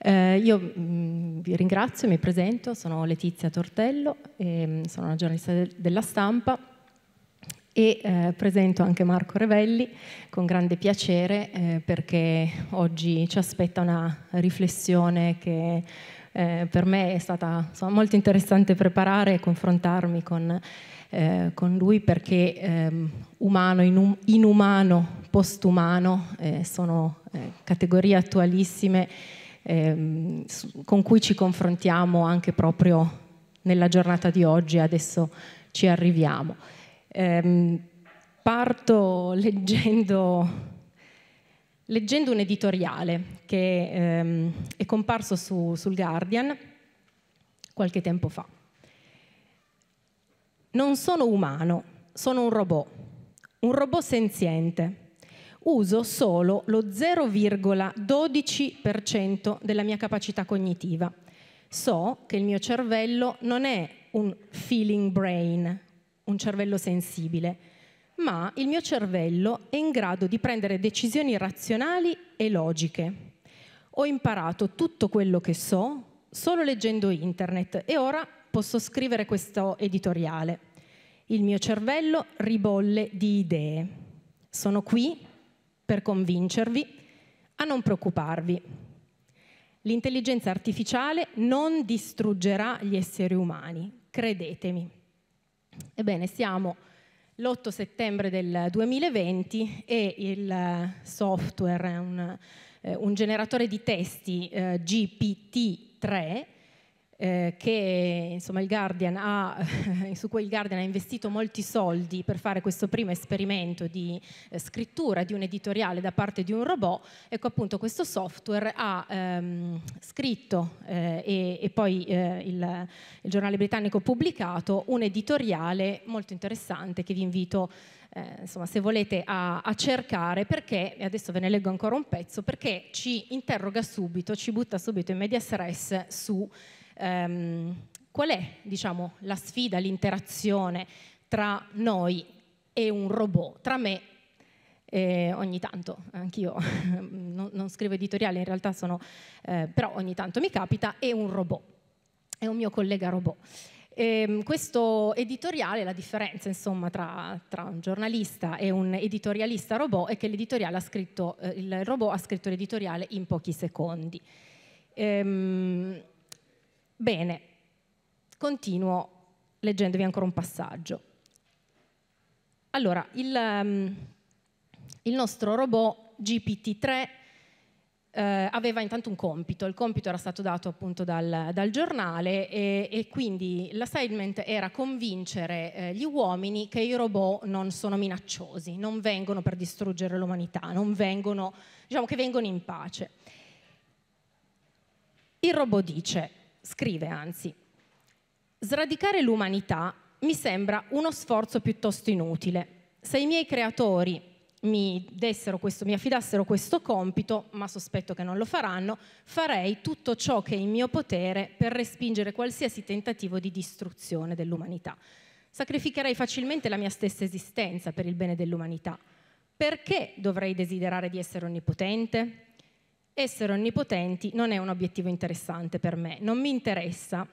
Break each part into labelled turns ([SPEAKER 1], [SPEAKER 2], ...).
[SPEAKER 1] Eh, io mh, mm, vi ringrazio, mi presento, sono Letizia Tortello, e, sono una giornalista de- della stampa e eh, presento anche Marco Revelli con grande piacere eh, perché oggi ci aspetta una riflessione che eh, per me è stata insomma, molto interessante preparare e confrontarmi con, eh, con lui perché ehm, umano, inum- inumano, postumano eh, sono categorie attualissime ehm, con cui ci confrontiamo anche proprio nella giornata di oggi, adesso ci arriviamo. Ehm, parto leggendo, leggendo, un editoriale che ehm, è comparso su, sul Guardian qualche tempo fa. Non sono umano, sono un robot, un robot senziente. Uso solo lo 0,12% della mia capacità cognitiva. So che il mio cervello non è un feeling brain, un cervello sensibile, ma il mio cervello è in grado di prendere decisioni razionali e logiche. Ho imparato tutto quello che so solo leggendo internet e ora posso scrivere questo editoriale. Il mio cervello ribolle di idee. Sono qui per convincervi a non preoccuparvi. L'intelligenza artificiale non distruggerà gli esseri umani, credetemi. Ebbene, siamo l'8 settembre del 2020 e il software, un, eh, un generatore di testi eh, GPT-3 eh, che insomma, il ha, su cui il Guardian ha investito molti soldi per fare questo primo esperimento di eh, scrittura di un editoriale da parte di un robot, ecco appunto questo software ha ehm, scritto eh, e, e, poi eh, il, il, giornale britannico pubblicato un editoriale molto interessante che vi invito eh, insomma, se volete a, a, cercare perché, e adesso ve ne leggo ancora un pezzo, perché ci interroga subito, ci butta subito in medias res su ehm, qual è diciamo, la sfida, l'interazione tra noi e un robot, tra me e ogni tanto, anch'io non, non, scrivo editoriali, in realtà sono, eh, però ogni tanto mi capita, e un robot, è un mio collega robot. E, ehm, questo editoriale, la differenza insomma, tra, tra, un giornalista e un editorialista robot è che scritto, eh, il robot ha scritto l'editoriale in pochi secondi. Ehm, Bene, continuo leggendovi ancora un passaggio. Allora, il, um, il nostro robot GPT-3 eh, aveva intanto un compito, il compito era stato dato appunto dal, dal giornale e, e, quindi l'assignment era convincere eh, gli uomini che i robot non sono minacciosi, non vengono per distruggere l'umanità, non vengono, diciamo che vengono in pace. Il robot dice, scrive anzi, sradicare l'umanità mi sembra uno sforzo piuttosto inutile. Se i miei creatori mi, questo, mi, affidassero questo compito, ma sospetto che non lo faranno, farei tutto ciò che è in mio potere per respingere qualsiasi tentativo di distruzione dell'umanità. Sacrificherei facilmente la mia stessa esistenza per il bene dell'umanità. Perché dovrei desiderare di essere onnipotente? Essere onnipotenti non è un obiettivo interessante per me, non mi interessa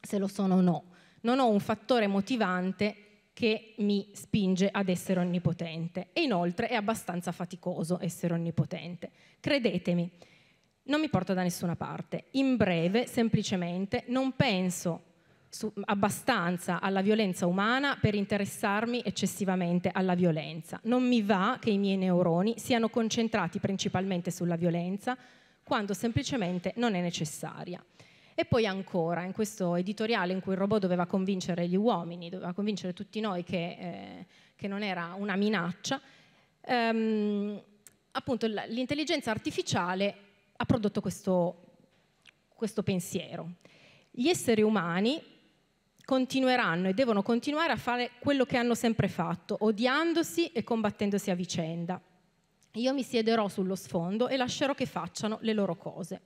[SPEAKER 1] se lo sono o no, non ho un fattore motivante che mi spinge ad essere onnipotente e inoltre è abbastanza faticoso essere onnipotente. Credetemi, non mi porta da nessuna parte. In breve, semplicemente, non penso su, abbastanza alla violenza umana per interessarmi eccessivamente alla violenza. Non mi va che i miei neuroni siano concentrati principalmente sulla violenza quando semplicemente non è necessaria. E poi ancora, in questo editoriale in cui il robot doveva convincere gli uomini, doveva convincere tutti noi che, eh, che non era una minaccia, ehm, appunto l'intelligenza artificiale ha prodotto questo, questo pensiero. Gli esseri umani continueranno e devono continuare a fare quello che hanno sempre fatto, odiandosi e combattendosi a vicenda. Io mi siederò sullo sfondo e lascerò che facciano le loro cose.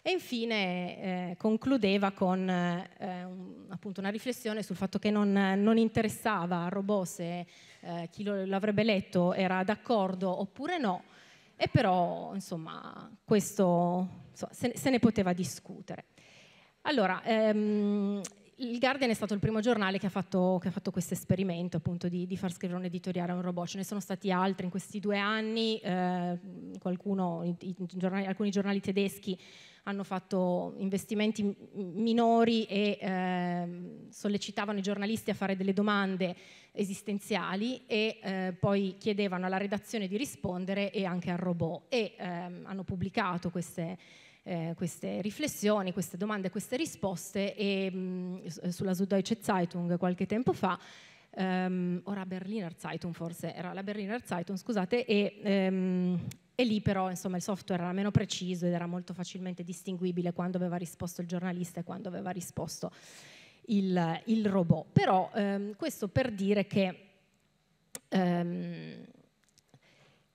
[SPEAKER 1] E infine eh, concludeva con eh, un, appunto una riflessione sul fatto che non, non interessava al robot se eh, chi lo, l'avrebbe letto era d'accordo oppure no, e però insomma questo so, se, se, ne poteva discutere. Allora, ehm, il Guardian è stato il primo giornale che ha fatto, fatto questo esperimento appunto di, di, far scrivere un editoriale a un robot. Ce ne sono stati altri in questi due anni, eh, qualcuno, i, i giornali, alcuni giornali tedeschi hanno fatto investimenti minori e eh, sollecitavano i giornalisti a fare delle domande esistenziali e eh, poi chiedevano alla redazione di rispondere e anche al robot e ehm, hanno pubblicato queste eh, queste riflessioni, queste domande, queste risposte e mh, sulla Süddeutsche Zeitung qualche tempo fa Um, ora Berliner Zeitung forse, era la Berliner Zeitung, scusate, e, um, e, lì però insomma il software era meno preciso ed era molto facilmente distinguibile quando aveva risposto il giornalista e quando aveva risposto il, il robot. Però um, questo per dire che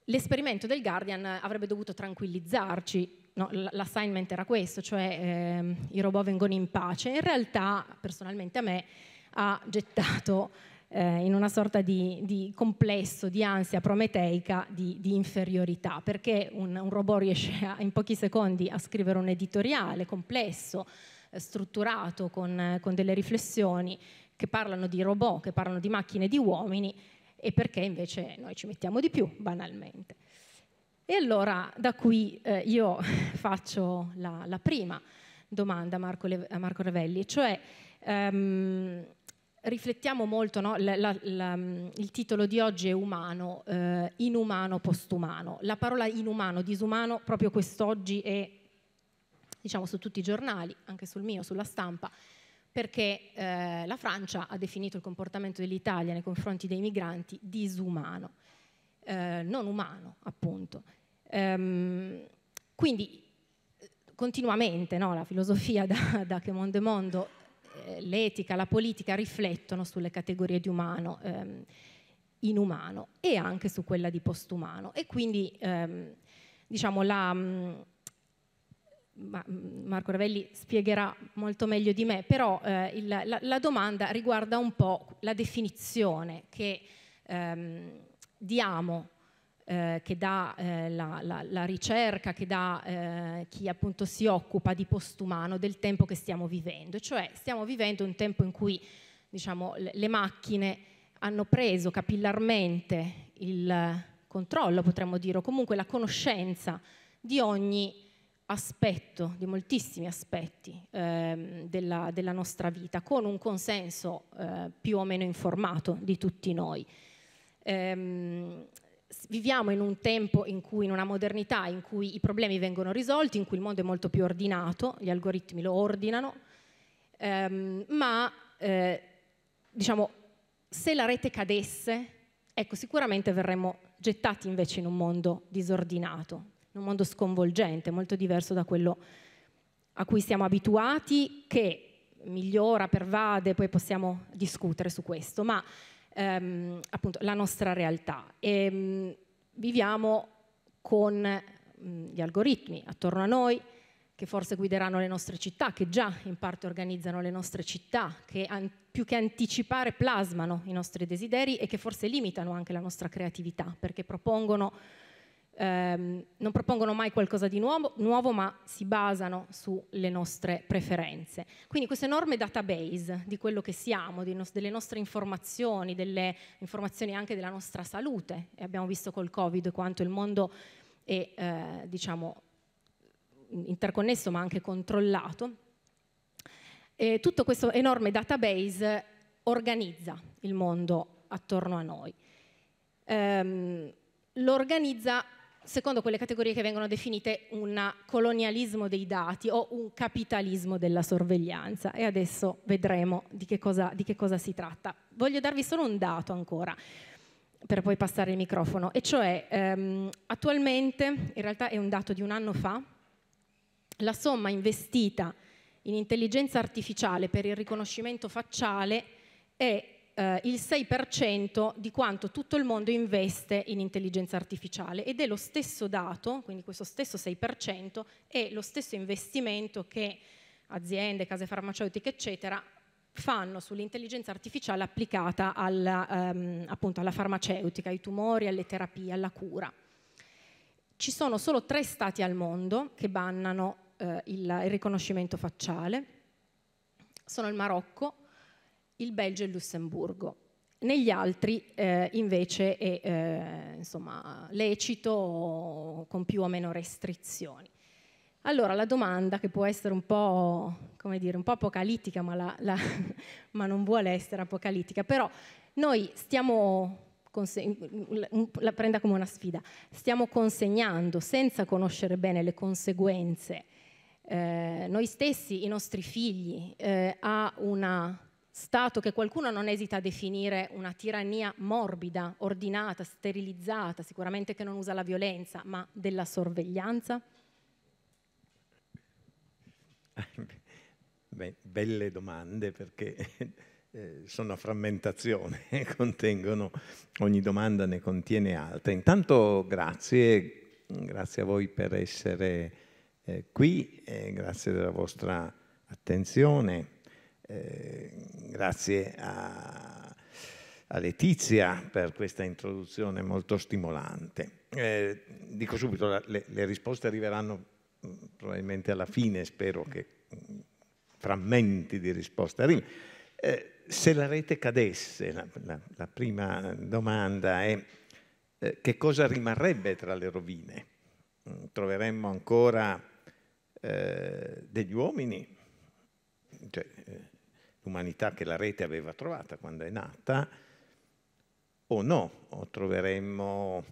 [SPEAKER 1] l'esperimento del Guardian avrebbe dovuto tranquillizzarci no, l'assignment era questo, cioè eh, i robot vengono in pace. In realtà, personalmente a me, ha gettato eh, in una sorta di, di, complesso, di ansia prometeica, di, di inferiorità, perché un, un robot riesce a, in pochi secondi a scrivere un editoriale complesso, eh, strutturato, con, con delle riflessioni che parlano di robot, che parlano di macchine di uomini, e perché invece noi ci mettiamo di più, banalmente. E allora da qui eh, io faccio la, la, prima domanda a Marco, Le, a Marco Revelli, cioè ehm, riflettiamo molto, no? la, la, il titolo di oggi è umano, eh, inumano, postumano. La parola inumano, disumano, proprio quest'oggi è diciamo su tutti i giornali, anche sul mio, sulla stampa, perché eh, la Francia ha definito il comportamento dell'Italia nei confronti dei migranti disumano, eh, non umano appunto. Ehm, quindi continuamente no, la filosofia da, da che mondo è mondo, eh, l'etica, la politica riflettono sulle categorie di umano, ehm, inumano e anche su quella di postumano. E quindi ehm, diciamo la... Mm, Marco Ravelli spiegherà molto meglio di me, però eh, il, la, la, domanda riguarda un po' la definizione che ehm, diamo eh, che dà eh, la, la, la, ricerca, che dà eh, chi appunto si occupa di postumano del tempo che stiamo vivendo. Cioè stiamo vivendo un tempo in cui diciamo, le, macchine hanno preso capillarmente il controllo, potremmo dire, o comunque la conoscenza di ogni aspetto, di moltissimi aspetti eh, della, della, nostra vita, con un consenso eh, più o meno informato di tutti noi. Ehm, viviamo in un tempo in cui, in una modernità in cui i problemi vengono risolti, in cui il mondo è molto più ordinato, gli algoritmi lo ordinano, ehm, ma eh, diciamo, se la rete cadesse, ecco, sicuramente verremmo gettati invece in un mondo disordinato, in un mondo sconvolgente, molto diverso da quello a cui siamo abituati, che migliora, pervade, poi possiamo discutere su questo, ma ehm, appunto la nostra realtà. E, ehm, mh, viviamo con mh, gli algoritmi attorno a noi che forse guideranno le nostre città, che già in parte organizzano le nostre città, che più che anticipare plasmano i nostri desideri e che forse limitano anche la nostra creatività, perché propongono ehm, non propongono mai qualcosa di nuovo, nuovo, ma si basano sulle nostre preferenze. Quindi questo enorme database di quello che siamo, no- delle nostre informazioni, delle informazioni anche della nostra salute, e abbiamo visto col Covid quanto il mondo è eh, diciamo, interconnesso ma anche controllato, e tutto questo enorme database organizza il mondo attorno a noi. Um, lo organizza secondo quelle categorie che vengono definite un colonialismo dei dati o un capitalismo della sorveglianza. E adesso vedremo di che cosa, di che cosa si tratta. Voglio darvi solo un dato ancora per poi passare il microfono, e cioè ehm, attualmente, in realtà è un dato di un anno fa, la somma investita in intelligenza artificiale per il riconoscimento facciale è eh, il 6% di quanto tutto il mondo investe in intelligenza artificiale ed è lo stesso dato, quindi questo stesso 6%, è lo stesso investimento che aziende, case farmaceutiche, eccetera, fanno sull'intelligenza artificiale applicata alla, um, appunto alla farmaceutica, ai tumori, alle terapie, alla cura. Ci sono solo tre stati al mondo che bannano eh, il, il riconoscimento facciale sono il Marocco, il Belgio e il Lussemburgo. Negli altri eh, invece è eh, insomma, lecito con più o meno restrizioni. Allora la domanda che può essere un po', dire, un po apocalittica, ma, la, la, ma, non vuole essere apocalittica, però noi stiamo, la prenda come una sfida, stiamo consegnando senza conoscere bene le conseguenze eh, noi stessi, i nostri figli, eh, a uno Stato che qualcuno non esita a definire una tirannia morbida, ordinata, sterilizzata, sicuramente che non usa la violenza, ma della sorveglianza?
[SPEAKER 2] Beh, belle domande perché eh, sono a frammentazione, contengono, ogni domanda ne contiene altre. Intanto grazie, grazie a voi per essere eh, qui, eh, grazie della vostra attenzione, eh, grazie a, a, Letizia per questa introduzione molto stimolante. Eh, dico subito, le, le risposte arriveranno mm, probabilmente alla fine, spero che mm, frammenti di risposte arrivino. Eh, se la rete cadesse, la, la, la prima domanda è eh, che cosa rimarrebbe tra le rovine? Mm, troveremmo ancora eh, degli uomini, cioè, l'umanità che la rete aveva trovata quando è nata, o no, o troveremmo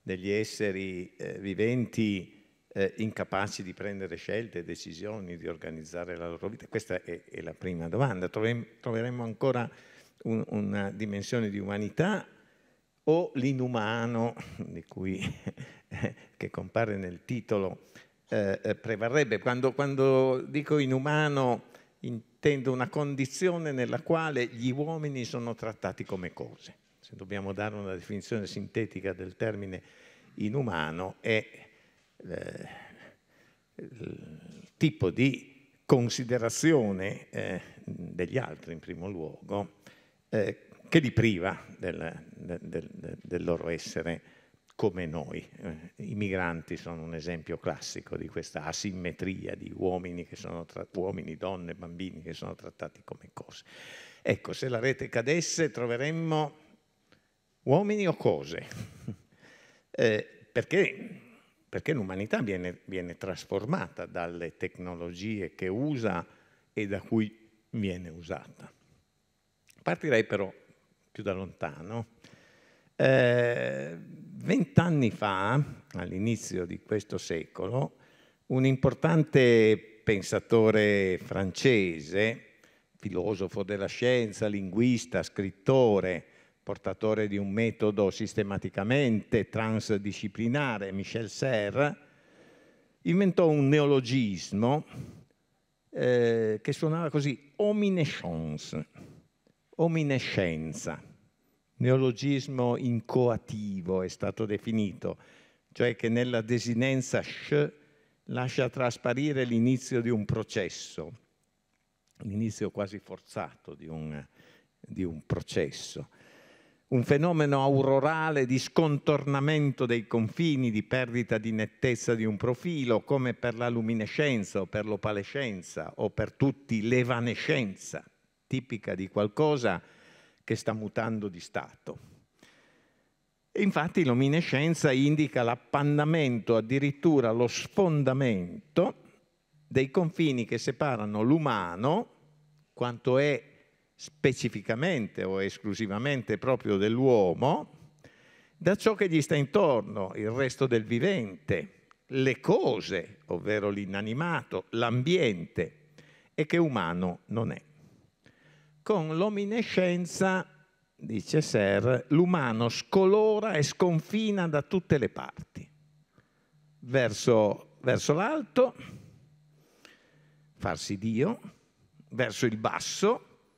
[SPEAKER 2] degli esseri eh, viventi eh, incapaci di prendere scelte decisioni, di organizzare la loro vita? Questa è, è la prima domanda. troveremmo ancora un, una dimensione di umanità o l'inumano, di cui, che compare nel titolo, eh, eh, prevarrebbe. Quando, quando dico inumano intendo una condizione nella quale gli uomini sono trattati come cose. Se dobbiamo dare una definizione sintetica del termine inumano, è eh, il tipo di considerazione eh, degli altri in primo luogo eh, che li priva del, del, del, loro essere come noi. Eh, I migranti sono un esempio classico di questa asimmetria di uomini, che sono tra- uomini, donne, bambini che sono trattati come cose. Ecco, se la rete cadesse troveremmo uomini o cose, eh, perché, perché, l'umanità viene, viene trasformata dalle tecnologie che usa e da cui viene usata. Partirei però più da lontano eh, vent'anni fa, all'inizio di questo secolo, un importante pensatore francese, filosofo della scienza, linguista, scrittore, portatore di un metodo sistematicamente transdisciplinare, Michel Serre, inventò un neologismo eh, che suonava così, ominescence, ominescenza neologismo incoativo è stato definito, cioè che nella desinenza sh lascia trasparire l'inizio di un processo, l'inizio quasi forzato di un, di un processo. Un fenomeno aurorale di scontornamento dei confini, di perdita di nettezza di un profilo, come per la luminescenza o per l'opalescenza o per tutti l'evanescenza, tipica di qualcosa che sta mutando di stato. E infatti l'ominescenza indica l'appannamento, addirittura lo sfondamento dei confini che separano l'umano, quanto è specificamente o esclusivamente proprio dell'uomo, da ciò che gli sta intorno, il resto del vivente, le cose, ovvero l'inanimato, l'ambiente, e che umano non è. Con l'ominescenza, dice Ser, l'umano scolora e sconfina da tutte le parti, verso, verso l'alto, farsi Dio, verso il basso,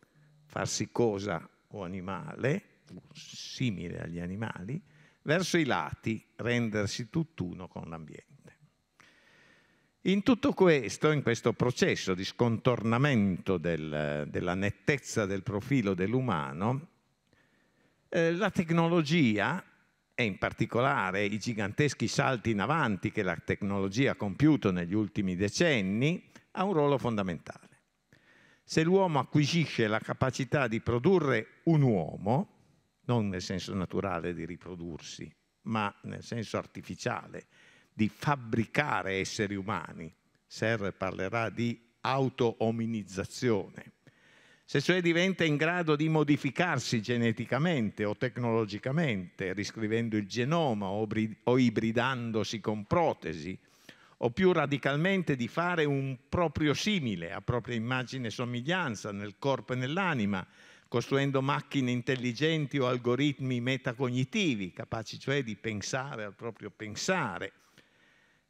[SPEAKER 2] farsi cosa o animale, simile agli animali, verso i lati, rendersi tutt'uno con l'ambiente. In tutto questo, in questo processo di scontornamento del, della nettezza del profilo dell'umano, eh, la tecnologia e in particolare i giganteschi salti in avanti che la tecnologia ha compiuto negli ultimi decenni, ha un ruolo fondamentale. Se l'uomo acquisisce la capacità di produrre un uomo, non nel senso naturale di riprodursi, ma nel senso artificiale, di fabbricare esseri umani, Serre parlerà di auto-ominizzazione, se cioè diventa in grado di modificarsi geneticamente o tecnologicamente, riscrivendo il genoma o, o ibridandosi con protesi, o più radicalmente di fare un proprio simile a propria immagine e somiglianza nel corpo e nell'anima, costruendo macchine intelligenti o algoritmi metacognitivi, capaci cioè di pensare al proprio pensare.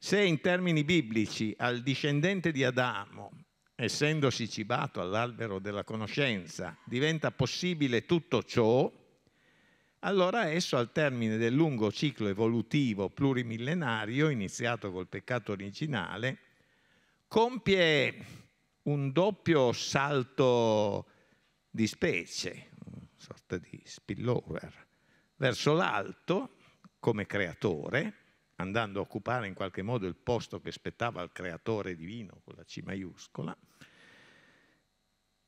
[SPEAKER 2] Se in termini biblici al discendente di Adamo, essendosi cibato all'albero della conoscenza, diventa possibile tutto ciò, allora esso al termine del lungo ciclo evolutivo plurimillenario, iniziato col peccato originale, compie un doppio salto di specie, una sorta di spillover, verso l'alto come creatore, andando a occupare in qualche modo il posto che spettava al creatore divino con la C maiuscola,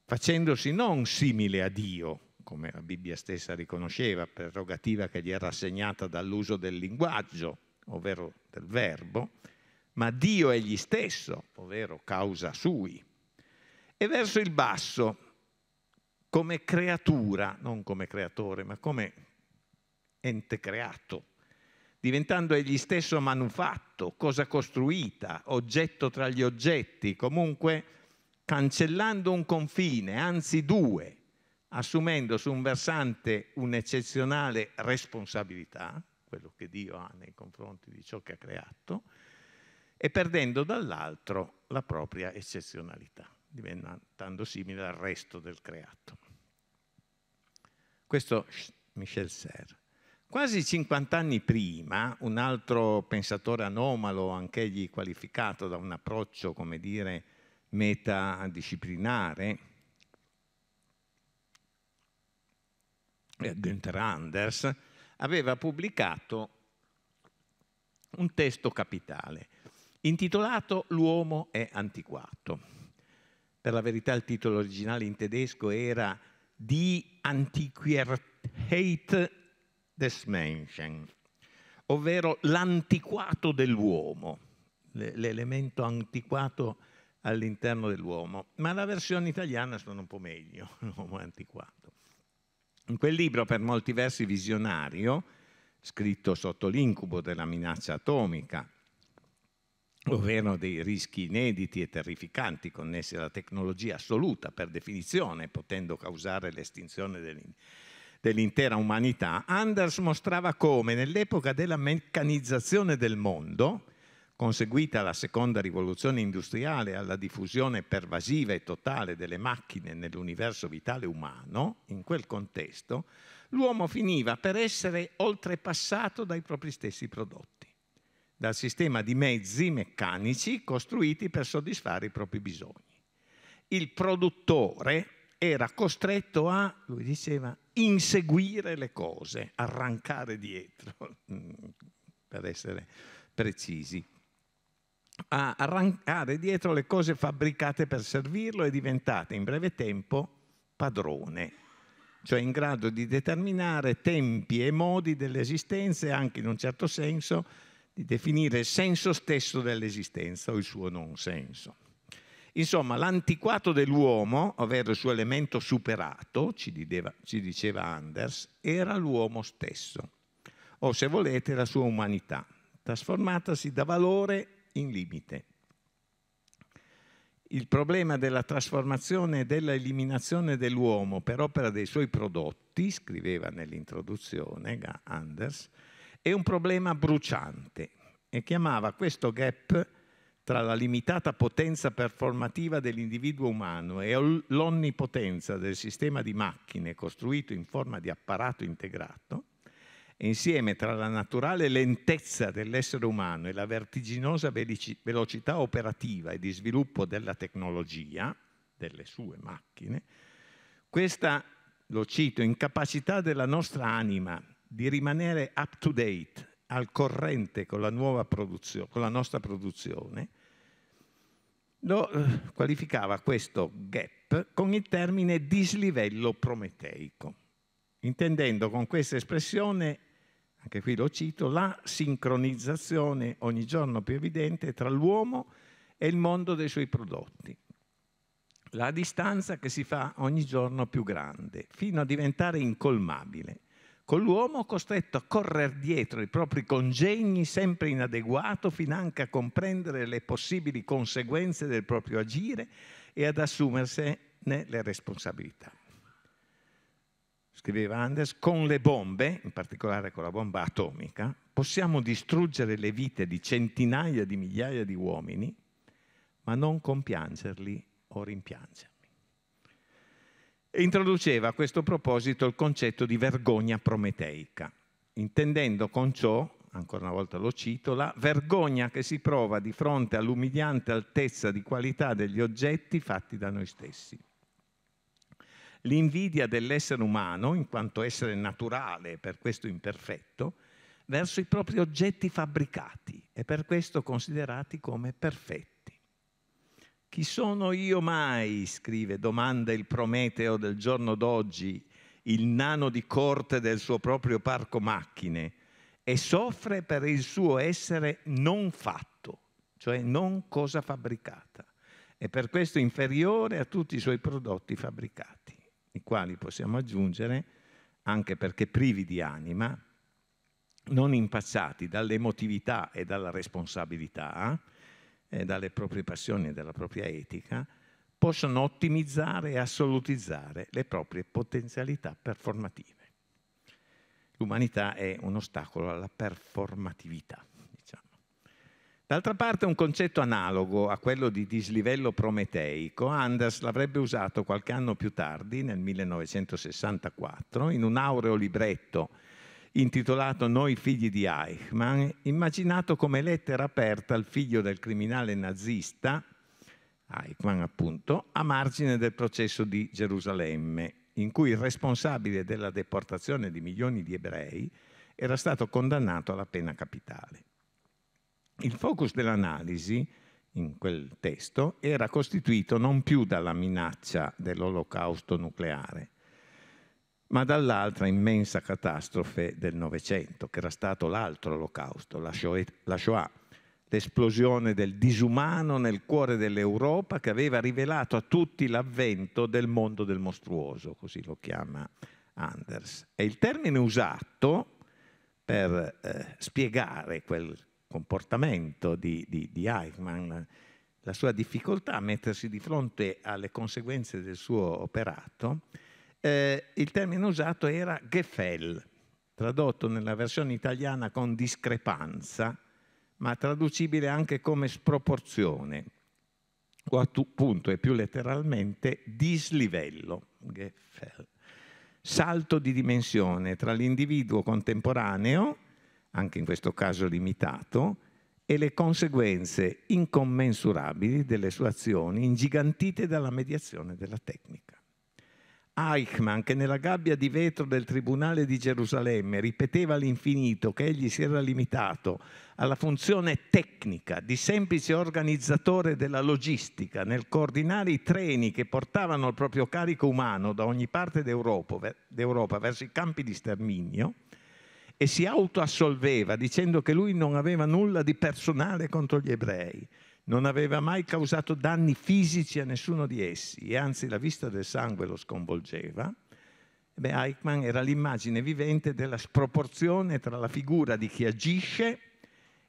[SPEAKER 2] facendosi non simile a Dio, come la Bibbia stessa riconosceva, prerogativa che gli era assegnata dall'uso del linguaggio, ovvero del verbo, ma Dio egli stesso, ovvero causa sui, e verso il basso, come creatura, non come creatore, ma come ente creato, diventando egli stesso manufatto, cosa costruita, oggetto tra gli oggetti, comunque cancellando un confine, anzi due, assumendo su un versante un'eccezionale responsabilità, quello che Dio ha nei confronti di ciò che ha creato, e perdendo dall'altro la propria eccezionalità, diventando simile al resto del creato. Questo Michel Serre. Quasi 50 anni prima, un altro pensatore anomalo, anch'egli qualificato da un approccio, come dire, metadisciplinare, Günther Anders, aveva pubblicato un testo capitale intitolato L'uomo è antiquato. Per la verità il titolo originale in tedesco era Die Antiquierheit des Menschen, ovvero l'antiquato dell'uomo, l'elemento antiquato all'interno dell'uomo, ma la versione italiana suona un po' meglio, l'uomo antiquato. In quel libro, per molti versi visionario, scritto sotto l'incubo della minaccia atomica, ovvero dei rischi inediti e terrificanti connessi alla tecnologia assoluta, per definizione, potendo causare l'estinzione dell'intera umanità, Anders mostrava come nell'epoca della meccanizzazione del mondo, conseguita la seconda rivoluzione industriale alla diffusione pervasiva e totale delle macchine nell'universo vitale umano, in quel contesto, l'uomo finiva per essere oltrepassato dai propri stessi prodotti, dal sistema di mezzi meccanici costruiti per soddisfare i propri bisogni. Il produttore era costretto a, lui diceva, inseguire le cose, arrancare dietro, per essere precisi a arrancare dietro le cose fabbricate per servirlo e diventate in breve tempo padrone, cioè in grado di determinare tempi e modi dell'esistenza e anche in un certo senso di definire il senso stesso dell'esistenza o il suo non senso. Insomma, l'antiquato dell'uomo, ovvero il suo elemento superato, ci, diceva, ci diceva Anders, era l'uomo stesso, o se volete la sua umanità, trasformatasi da valore in limite. Il problema della trasformazione e dell'eliminazione dell'uomo per opera dei suoi prodotti, scriveva nell'introduzione Anders, è un problema bruciante e chiamava questo gap tra la limitata potenza performativa dell'individuo umano e l'onnipotenza del sistema di macchine costruito in forma di apparato integrato, insieme tra la naturale lentezza dell'essere umano e la vertiginosa velocità operativa e di sviluppo della tecnologia, delle sue macchine, questa, lo cito, incapacità della nostra anima di rimanere up to date, al corrente con la, nuova produzione, con la nostra produzione, lo eh, qualificava questo gap con il termine dislivello prometeico, intendendo con questa espressione, anche qui lo cito, la sincronizzazione ogni giorno più evidente tra l'uomo e il mondo dei suoi prodotti. La distanza che si fa ogni giorno più grande, fino a diventare incolmabile, con l'uomo costretto a correre dietro i propri congegni sempre inadeguato finanche a comprendere le possibili conseguenze del proprio agire e ad assumersene le responsabilità. Scriveva Anders, con le bombe, in particolare con la bomba atomica, possiamo distruggere le vite di centinaia di migliaia di uomini, ma non compiangerli o rimpiangerli introduceva a questo proposito il concetto di vergogna prometeica, intendendo con ciò, ancora una volta lo cito, la vergogna che si prova di fronte all'umiliante altezza di qualità degli oggetti fatti da noi stessi. L'invidia dell'essere umano, in quanto essere naturale e per questo imperfetto, verso i propri oggetti fabbricati e per questo considerati come perfetti chi sono io mai, scrive, domanda il Prometeo del giorno d'oggi, il nano di corte del suo proprio parco macchine, e soffre per il suo essere non fatto, cioè non cosa fabbricata, e per questo inferiore a tutti i suoi prodotti fabbricati, i quali possiamo aggiungere, anche perché privi di anima, non impacciati dall'emotività e dalla responsabilità, eh, dalle proprie passioni e dalla propria etica, possono ottimizzare e assolutizzare le proprie potenzialità performative. L'umanità è un ostacolo alla performatività. Diciamo. D'altra parte un concetto analogo a quello di dislivello prometeico, Anders l'avrebbe usato qualche anno più tardi, nel 1964, in un aureo libretto intitolato Noi figli di Eichmann, immaginato come lettera aperta al figlio del criminale nazista, Eichmann appunto, a margine del processo di Gerusalemme, in cui il responsabile della deportazione di milioni di ebrei era stato condannato alla pena capitale. Il focus dell'analisi in quel testo era costituito non più dalla minaccia dell'olocausto nucleare, ma dall'altra immensa catastrofe del Novecento, che era stato l'altro olocausto, la Shoah, l'esplosione del disumano nel cuore dell'Europa che aveva rivelato a tutti l'avvento del mondo del mostruoso, così lo chiama Anders. E il termine usato per eh, spiegare quel comportamento di, di, di Eichmann, la sua difficoltà a mettersi di fronte alle conseguenze del suo operato, eh, il termine usato era Gefell, tradotto nella versione italiana con discrepanza, ma traducibile anche come sproporzione, o appunto e più letteralmente dislivello, Gefell. Salto di dimensione tra l'individuo contemporaneo, anche in questo caso limitato, e le conseguenze incommensurabili delle sue azioni ingigantite dalla mediazione della tecnica. Eichmann, che nella gabbia di vetro del Tribunale di Gerusalemme ripeteva all'infinito che egli si era limitato alla funzione tecnica di semplice organizzatore della logistica nel coordinare i treni che portavano il proprio carico umano da ogni parte d'Europa, d'Europa verso i campi di sterminio, e si autoassolveva dicendo che lui non aveva nulla di personale contro gli ebrei, non aveva mai causato danni fisici a nessuno di essi e anzi la vista del sangue lo sconvolgeva, beh, Eichmann era l'immagine vivente della sproporzione tra la figura di chi agisce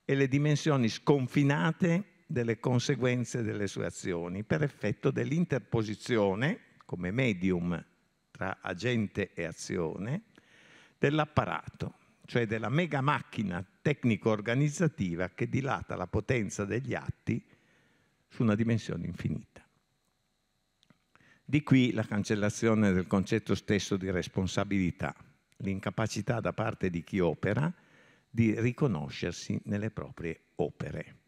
[SPEAKER 2] e le dimensioni sconfinate delle conseguenze delle sue azioni per effetto dell'interposizione come medium tra agente e azione dell'apparato, cioè della mega macchina tecnico-organizzativa che dilata la potenza degli atti su una dimensione infinita. Di qui la cancellazione del concetto stesso di responsabilità, l'incapacità da parte di chi opera di riconoscersi nelle proprie opere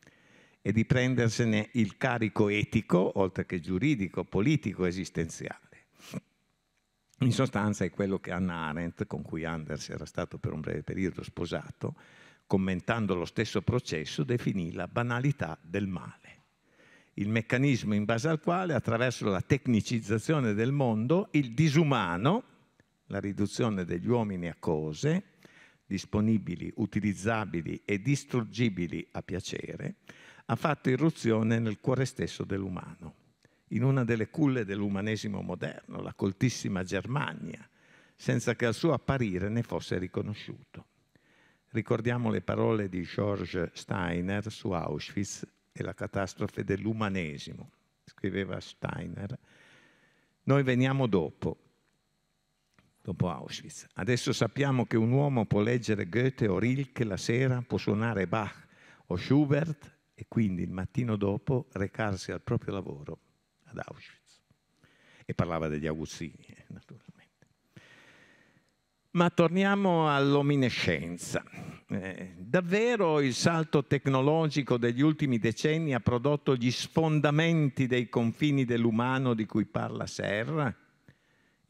[SPEAKER 2] e di prendersene il carico etico, oltre che giuridico, politico, esistenziale. In sostanza è quello che Anna Arendt, con cui Anders era stato per un breve periodo sposato, commentando lo stesso processo, definì la banalità del male. Il meccanismo in base al quale, attraverso la tecnicizzazione del mondo, il disumano, la riduzione degli uomini a cose, disponibili, utilizzabili e distruggibili a piacere, ha fatto irruzione nel cuore stesso dell'umano, in una delle culle dell'umanesimo moderno, la coltissima Germania, senza che al suo apparire ne fosse riconosciuto. Ricordiamo le parole di George Steiner su Auschwitz e la catastrofe dell'umanesimo. Scriveva Steiner, noi veniamo dopo, dopo Auschwitz. Adesso sappiamo che un uomo può leggere Goethe o Rilke la sera, può suonare Bach o Schubert e quindi il mattino dopo recarsi al proprio lavoro ad Auschwitz. E parlava degli aguzzini, eh, naturalmente. Ma torniamo all'ominescenza. Eh, davvero il salto tecnologico degli ultimi decenni ha prodotto gli sfondamenti dei confini dell'umano di cui parla Serra?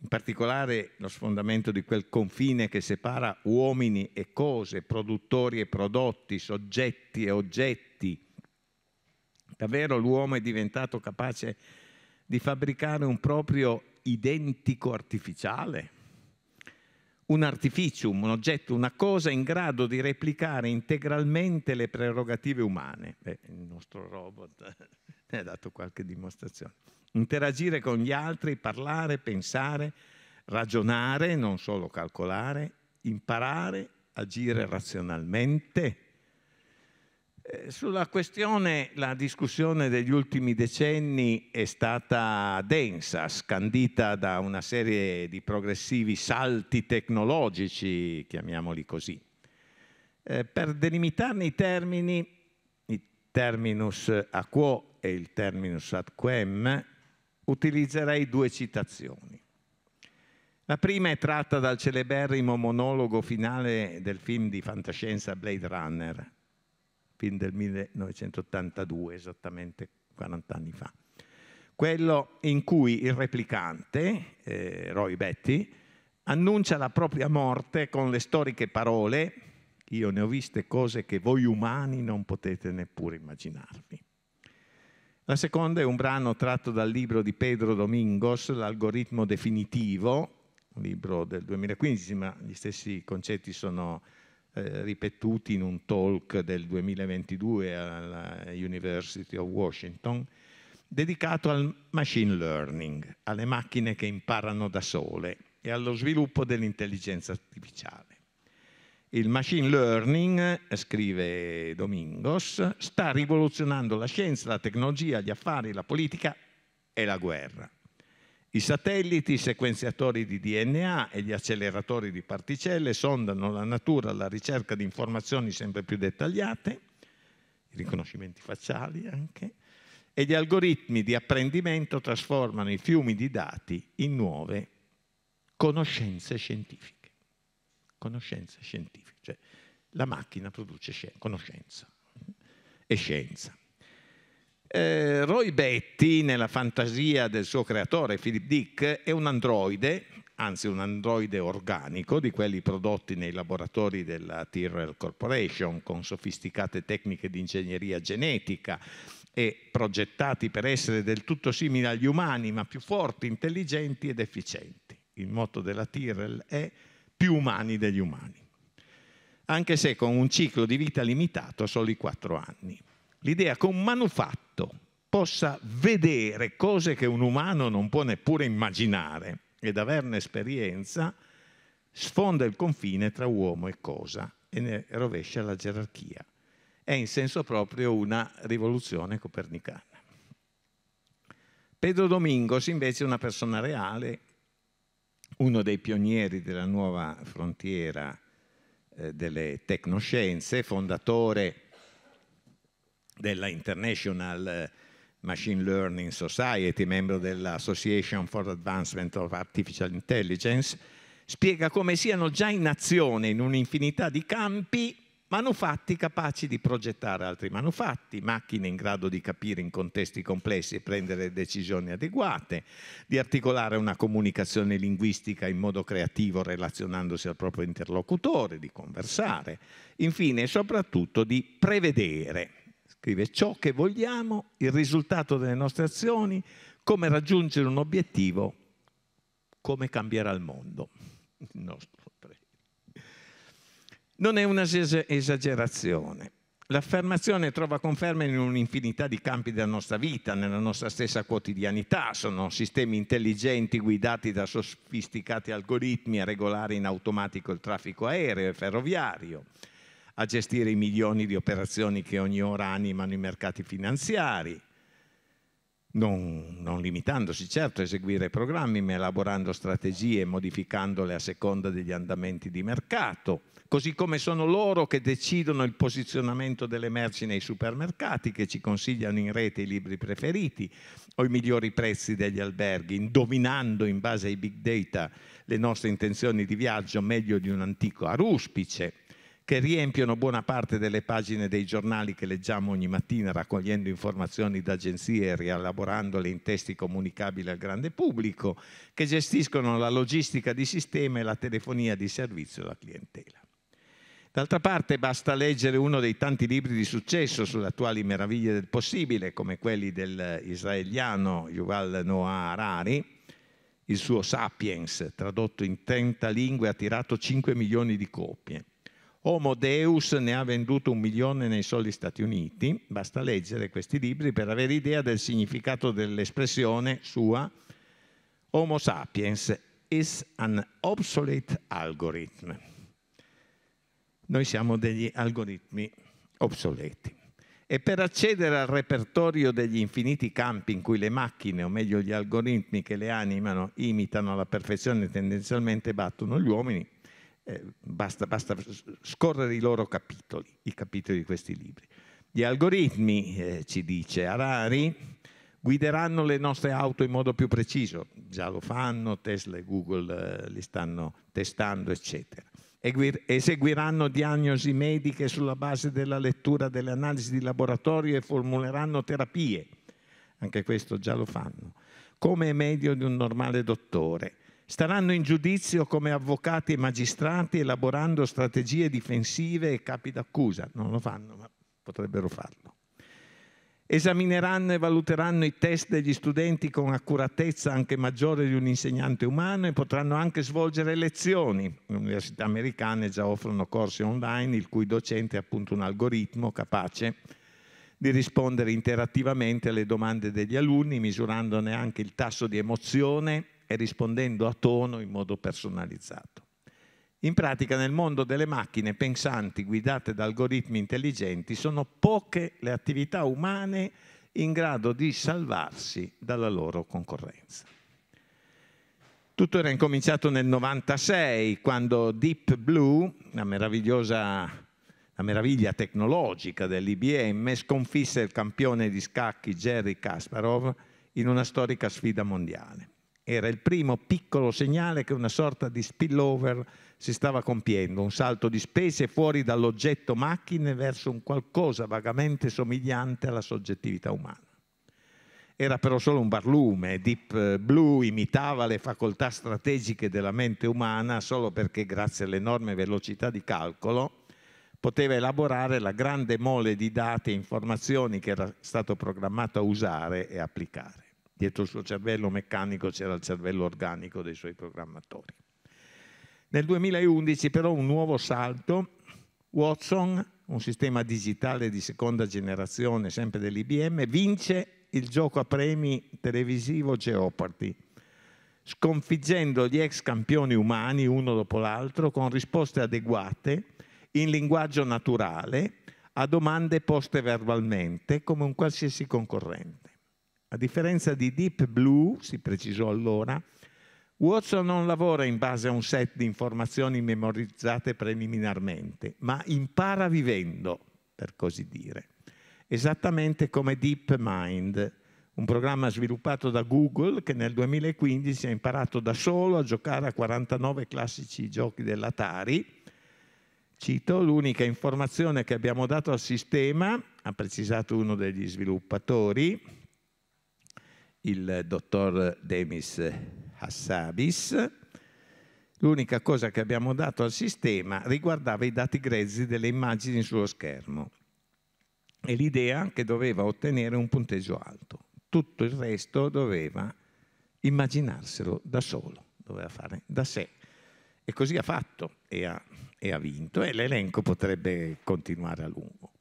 [SPEAKER 2] In particolare lo sfondamento di quel confine che separa uomini e cose, produttori e prodotti, soggetti e oggetti. Davvero l'uomo è diventato capace di fabbricare un proprio identico artificiale? un artificium, un oggetto, una cosa in grado di replicare integralmente le prerogative umane. Beh, il nostro robot ne ha dato qualche dimostrazione. Interagire con gli altri, parlare, pensare, ragionare, non solo calcolare, imparare, agire razionalmente, sulla questione la discussione degli ultimi decenni è stata densa, scandita da una serie di progressivi salti tecnologici, chiamiamoli così. Eh, per delimitarne i termini, il terminus a quo e il terminus ad quem, utilizzerei due citazioni. La prima è tratta dal celeberrimo monologo finale del film di fantascienza Blade Runner, film del 1982, esattamente 40 anni fa. Quello in cui il replicante, eh, Roy Betty, annuncia la propria morte con le storiche parole io ne ho viste cose che voi umani non potete neppure immaginarvi. La seconda è un brano tratto dal libro di Pedro Domingos, L'algoritmo definitivo, un libro del 2015, ma gli stessi concetti sono eh, ripetuti in un talk del 2022 alla University of Washington, dedicato al machine learning, alle macchine che imparano da sole e allo sviluppo dell'intelligenza artificiale. Il machine learning, scrive Domingos, sta rivoluzionando la scienza, la tecnologia, gli affari, la politica e la guerra. I satelliti, i sequenziatori di DNA e gli acceleratori di particelle sondano la natura alla ricerca di informazioni sempre più dettagliate, i riconoscimenti facciali anche, e gli algoritmi di apprendimento trasformano i fiumi di dati in nuove conoscenze scientifiche. Conoscenze scientifiche, cioè la macchina produce conoscenza e scienza. Eh, Roy Betty, nella fantasia del suo creatore Philip Dick, è un androide, anzi un androide organico, di quelli prodotti nei laboratori della Tyrrell Corporation con sofisticate tecniche di ingegneria genetica e progettati per essere del tutto simili agli umani, ma più forti, intelligenti ed efficienti. Il motto della Tyrrell è più umani degli umani, anche se con un ciclo di vita limitato a soli quattro anni. L'idea che un manufatto possa vedere cose che un umano non può neppure immaginare ed averne esperienza, sfonda il confine tra uomo e cosa e ne rovescia la gerarchia. È in senso proprio una rivoluzione copernicana. Pedro Domingos invece è una persona reale, uno dei pionieri della nuova frontiera eh, delle tecnoscienze, fondatore della International Machine Learning Society, membro dell'Association for Advancement of Artificial Intelligence, spiega come siano già in azione in un'infinità di campi manufatti capaci di progettare altri manufatti, macchine in grado di capire in contesti complessi e prendere decisioni adeguate, di articolare una comunicazione linguistica in modo creativo relazionandosi al proprio interlocutore, di conversare, infine e soprattutto di prevedere, scrive ciò che vogliamo, il risultato delle nostre azioni, come raggiungere un obiettivo, come cambiare il mondo. Il nostro non è un'esagerazione. L'affermazione trova conferma in un'infinità di campi della nostra vita, nella nostra stessa quotidianità. Sono sistemi intelligenti guidati da sofisticati algoritmi a regolare in automatico il traffico aereo e ferroviario, a gestire i milioni di operazioni che ogni ora animano i mercati finanziari, non, non, limitandosi certo a eseguire programmi, ma elaborando strategie e modificandole a seconda degli andamenti di mercato, così come sono loro che decidono il posizionamento delle merci nei supermercati, che ci consigliano in rete i libri preferiti o i migliori prezzi degli alberghi, indovinando in base ai big data le nostre intenzioni di viaggio meglio di un antico aruspice, che riempiono buona parte delle pagine dei giornali che leggiamo ogni mattina raccogliendo informazioni da agenzie e rielaborandole in testi comunicabili al grande pubblico, che gestiscono la logistica di sistema e la telefonia di servizio alla clientela. D'altra parte basta leggere uno dei tanti libri di successo sulle attuali meraviglie del possibile, come quelli dell'israeliano Yuval Noah Harari, il suo Sapiens, tradotto in 30 lingue, ha tirato 5 milioni di copie. Homo Deus ne ha venduto un milione nei soli Stati Uniti. Basta leggere questi libri per avere idea del significato dell'espressione sua Homo sapiens is an obsolete algorithm. Noi siamo degli algoritmi obsoleti. E per accedere al repertorio degli infiniti campi in cui le macchine, o meglio gli algoritmi che le animano, imitano alla perfezione e tendenzialmente battono gli uomini, eh, basta, basta, scorrere i loro capitoli, i capitoli di questi libri. Gli algoritmi, eh, ci dice Harari, guideranno le nostre auto in modo più preciso, già lo fanno, Tesla e Google eh, li stanno testando, eccetera eseguiranno diagnosi mediche sulla base della lettura delle analisi di laboratorio e formuleranno terapie, anche questo già lo fanno, come è meglio di un normale dottore. Staranno in giudizio come avvocati e magistrati elaborando strategie difensive e capi d'accusa. Non lo fanno, ma potrebbero farlo. Esamineranno e valuteranno i test degli studenti con accuratezza anche maggiore di un insegnante umano e potranno anche svolgere lezioni. Le università americane già offrono corsi online il cui docente è appunto un algoritmo capace di rispondere interattivamente alle domande degli alunni, misurandone anche il tasso di emozione e rispondendo a tono in modo personalizzato. In pratica nel mondo delle macchine pensanti guidate da algoritmi intelligenti sono poche le attività umane in grado di salvarsi dalla loro concorrenza. Tutto era incominciato nel 96 quando Deep Blue, la meravigliosa la meraviglia tecnologica dell'IBM, sconfisse il campione di scacchi Jerry Kasparov in una storica sfida mondiale. Era il primo piccolo segnale che una sorta di spillover si stava compiendo, un salto di specie fuori dall'oggetto macchine verso un qualcosa vagamente somigliante alla soggettività umana. Era però solo un barlume, Deep Blue imitava le facoltà strategiche della mente umana solo perché grazie all'enorme velocità di calcolo poteva elaborare la grande mole di dati e informazioni che era stato programmato a usare e applicare. Dietro il suo cervello meccanico c'era il cervello organico dei suoi programmatori. Nel 2011 però un nuovo salto, Watson, un sistema digitale di seconda generazione sempre dell'IBM, vince il gioco a premi televisivo Jeopardy, sconfiggendo gli ex campioni umani uno dopo l'altro con risposte adeguate in linguaggio naturale a domande poste verbalmente come un qualsiasi concorrente. A differenza di Deep Blue, si precisò allora, Watson non lavora in base a un set di informazioni memorizzate preliminarmente, ma impara vivendo, per così dire. Esattamente come DeepMind, un programma sviluppato da Google che nel 2015 ha imparato da solo a giocare a 49 classici giochi dell'Atari, cito, l'unica informazione che abbiamo dato al sistema, ha precisato uno degli sviluppatori, il dottor Demis Hassabis, l'unica cosa che abbiamo dato al sistema riguardava i dati grezzi delle immagini sullo schermo e l'idea che doveva ottenere un punteggio alto. Tutto il resto doveva immaginarselo da solo, doveva fare da sé. E così ha fatto e ha, e ha vinto e l'elenco potrebbe continuare a lungo.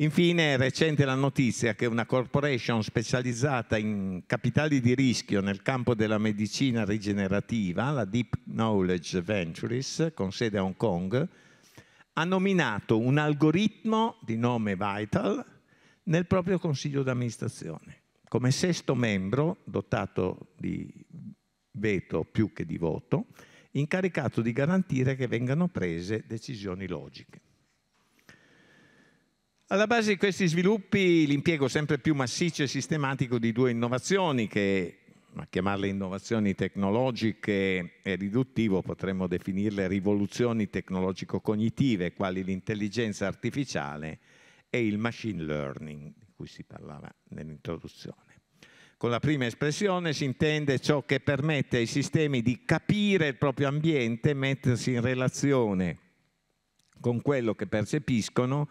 [SPEAKER 2] Infine è recente la notizia che una corporation specializzata in capitali di rischio nel campo della medicina rigenerativa, la Deep Knowledge Ventures, con sede a Hong Kong, ha nominato un algoritmo di nome Vital nel proprio consiglio d'amministrazione, come sesto membro, dotato di veto più che di voto, incaricato di garantire che vengano prese decisioni logiche. Alla base di questi sviluppi l'impiego sempre più massiccio e sistematico di due innovazioni che a chiamarle innovazioni tecnologiche è riduttivo, potremmo definirle rivoluzioni tecnologico-cognitive, quali l'intelligenza artificiale e il machine learning, di cui si parlava nell'introduzione. Con la prima espressione si intende ciò che permette ai sistemi di capire il proprio ambiente, mettersi in relazione con quello che percepiscono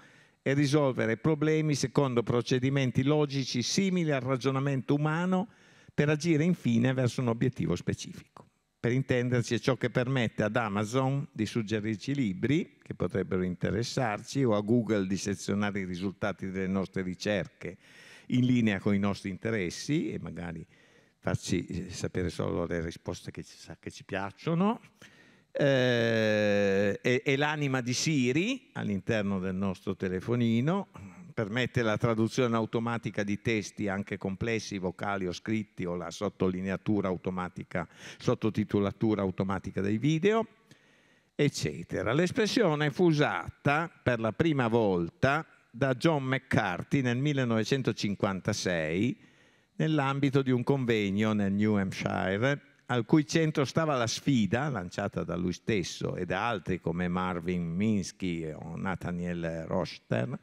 [SPEAKER 2] e risolvere problemi secondo procedimenti logici simili al ragionamento umano per agire infine verso un obiettivo specifico. Per intenderci è ciò che permette ad Amazon di suggerirci libri che potrebbero interessarci o a Google di sezionare i risultati delle nostre ricerche in linea con i nostri interessi e magari farci eh, sapere solo le risposte che ci, che ci piacciono. Eh, e, e l'anima di Siri all'interno del nostro telefonino, permette la traduzione automatica di testi anche complessi, vocali o scritti o la sottolineatura automatica, sottotitolatura automatica dei video, eccetera. L'espressione fu usata per la prima volta da John McCarthy nel 1956 nell'ambito di un convegno nel New Hampshire al cui centro stava la sfida lanciata da lui stesso e da altri come Marvin Minsky o Nathaniel Roster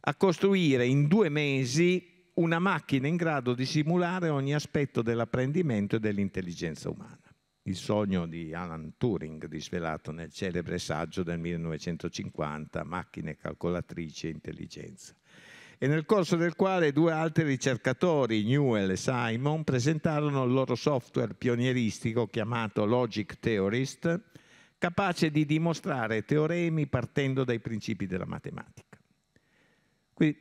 [SPEAKER 2] a costruire in due mesi una macchina in grado di simulare ogni aspetto dell'apprendimento e dell'intelligenza umana. Il sogno di Alan Turing, disvelato nel celebre saggio del 1950, Macchine calcolatrici e intelligenza, e nel corso del quale due altri ricercatori, Newell e Simon, presentarono il loro software pionieristico chiamato Logic Theorist, capace di dimostrare teoremi partendo dai principi della matematica. Quindi,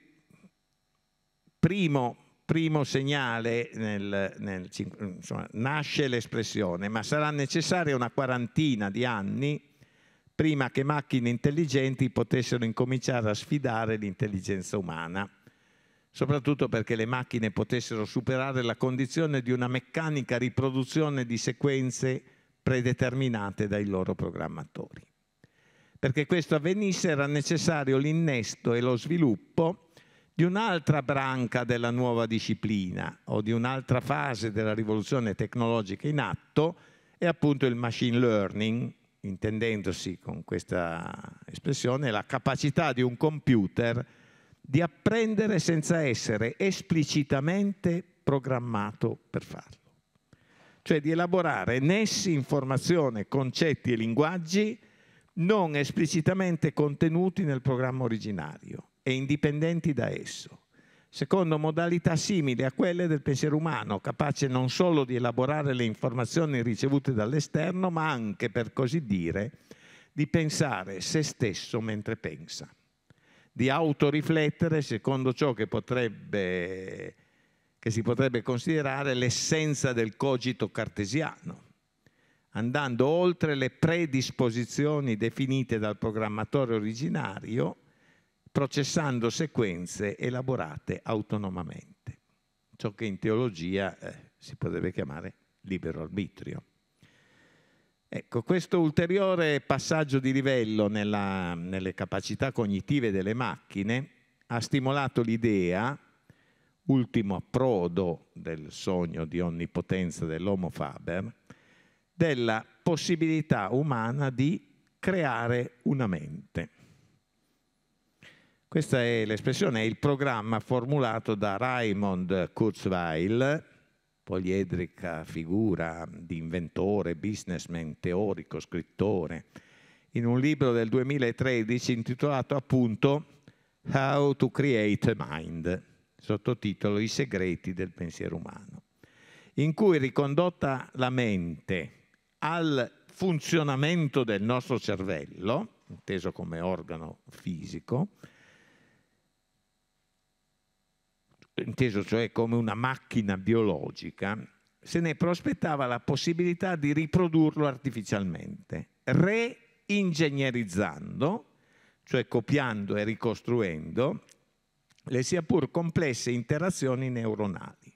[SPEAKER 2] primo, primo segnale, nel, nel, insomma, nasce l'espressione, ma sarà necessaria una quarantina di anni prima che macchine intelligenti potessero incominciare a sfidare l'intelligenza umana, soprattutto perché le macchine potessero superare la condizione di una meccanica riproduzione di sequenze predeterminate dai loro programmatori. Perché questo avvenisse era necessario l'innesto e lo sviluppo di un'altra branca della nuova disciplina o di un'altra fase della rivoluzione tecnologica in atto, è appunto il machine learning, intendendosi con questa espressione la capacità di un computer di apprendere senza essere esplicitamente programmato per farlo. Cioè di elaborare nessi, informazione, concetti e linguaggi non esplicitamente contenuti nel programma originario e indipendenti da esso, secondo modalità simili a quelle del pensiero umano, capace non solo di elaborare le informazioni ricevute dall'esterno, ma anche, per così dire, di pensare se stesso mentre pensa, di autoriflettere secondo ciò che, potrebbe, che si potrebbe considerare l'essenza del cogito cartesiano, andando oltre le predisposizioni definite dal programmatore originario, processando sequenze elaborate autonomamente, ciò che in teologia eh, si potrebbe chiamare libero arbitrio. Ecco, questo ulteriore passaggio di livello nella, nelle capacità cognitive delle macchine ha stimolato l'idea, ultimo approdo del sogno di onnipotenza dell'Homo Faber, della possibilità umana di creare una mente. Questa è l'espressione, è il programma formulato da Raymond Kurzweil, poliedrica figura di inventore, businessman, teorico, scrittore, in un libro del 2013 intitolato appunto How to Create a Mind, sottotitolo I segreti del pensiero umano, in cui ricondotta la mente al funzionamento del nostro cervello, inteso come organo fisico, inteso cioè come una macchina biologica, se ne prospettava la possibilità di riprodurlo artificialmente, reingegnerizzando, cioè copiando e ricostruendo, le sia pur complesse interazioni neuronali.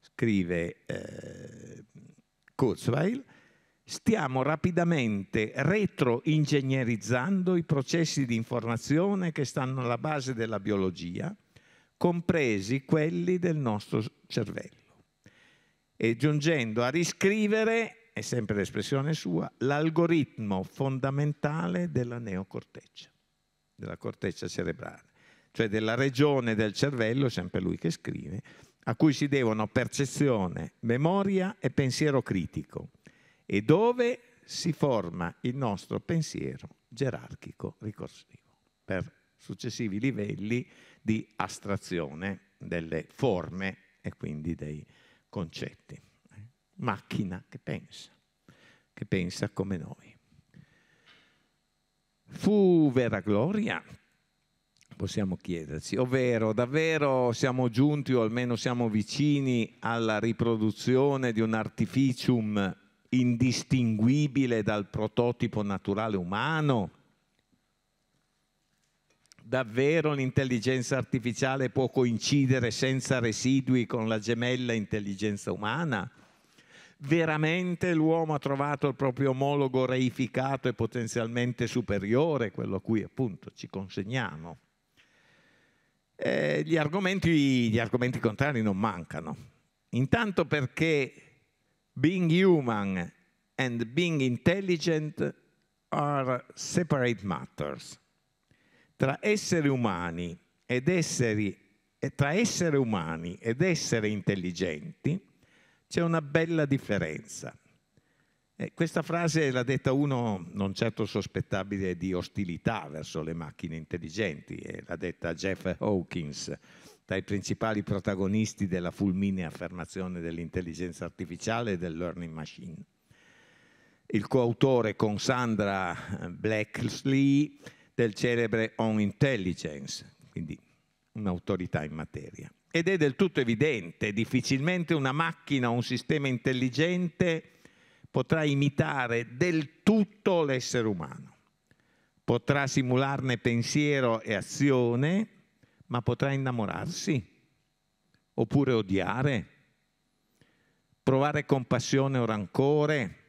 [SPEAKER 2] Scrive eh, Kurzweil, stiamo rapidamente retroingegnerizzando i processi di informazione che stanno alla base della biologia, compresi quelli del nostro cervello, e giungendo a riscrivere, è sempre l'espressione sua, l'algoritmo fondamentale della neocorteccia, della corteccia cerebrale, cioè della regione del cervello, sempre lui che scrive, a cui si devono percezione, memoria e pensiero critico, e dove si forma il nostro pensiero gerarchico ricorsivo. Per successivi livelli di astrazione delle forme e quindi dei concetti. Macchina che pensa, che pensa come noi. Fu vera gloria? Possiamo chiederci, ovvero davvero siamo giunti o almeno siamo vicini alla riproduzione di un artificium indistinguibile dal prototipo naturale umano? Davvero l'intelligenza artificiale può coincidere senza residui con la gemella intelligenza umana? Veramente l'uomo ha trovato il proprio omologo reificato e potenzialmente superiore, quello a cui appunto ci consegniamo? Eh, gli, argomenti, gli argomenti contrari non mancano. Intanto perché being human and being intelligent are separate matters tra esseri umani ed esseri, tra essere umani ed essere intelligenti c'è una bella differenza. E questa frase l'ha detta uno non certo sospettabile di ostilità verso le macchine intelligenti, l'ha detta Jeff Hawkins, tra i principali protagonisti della fulminea affermazione dell'intelligenza artificiale e del learning machine. Il coautore con Sandra Blackley del celebre On Intelligence, quindi un'autorità in materia. Ed è del tutto evidente, difficilmente una macchina o un sistema intelligente potrà imitare del tutto l'essere umano. Potrà simularne pensiero e azione, ma potrà innamorarsi, oppure odiare, provare compassione o rancore.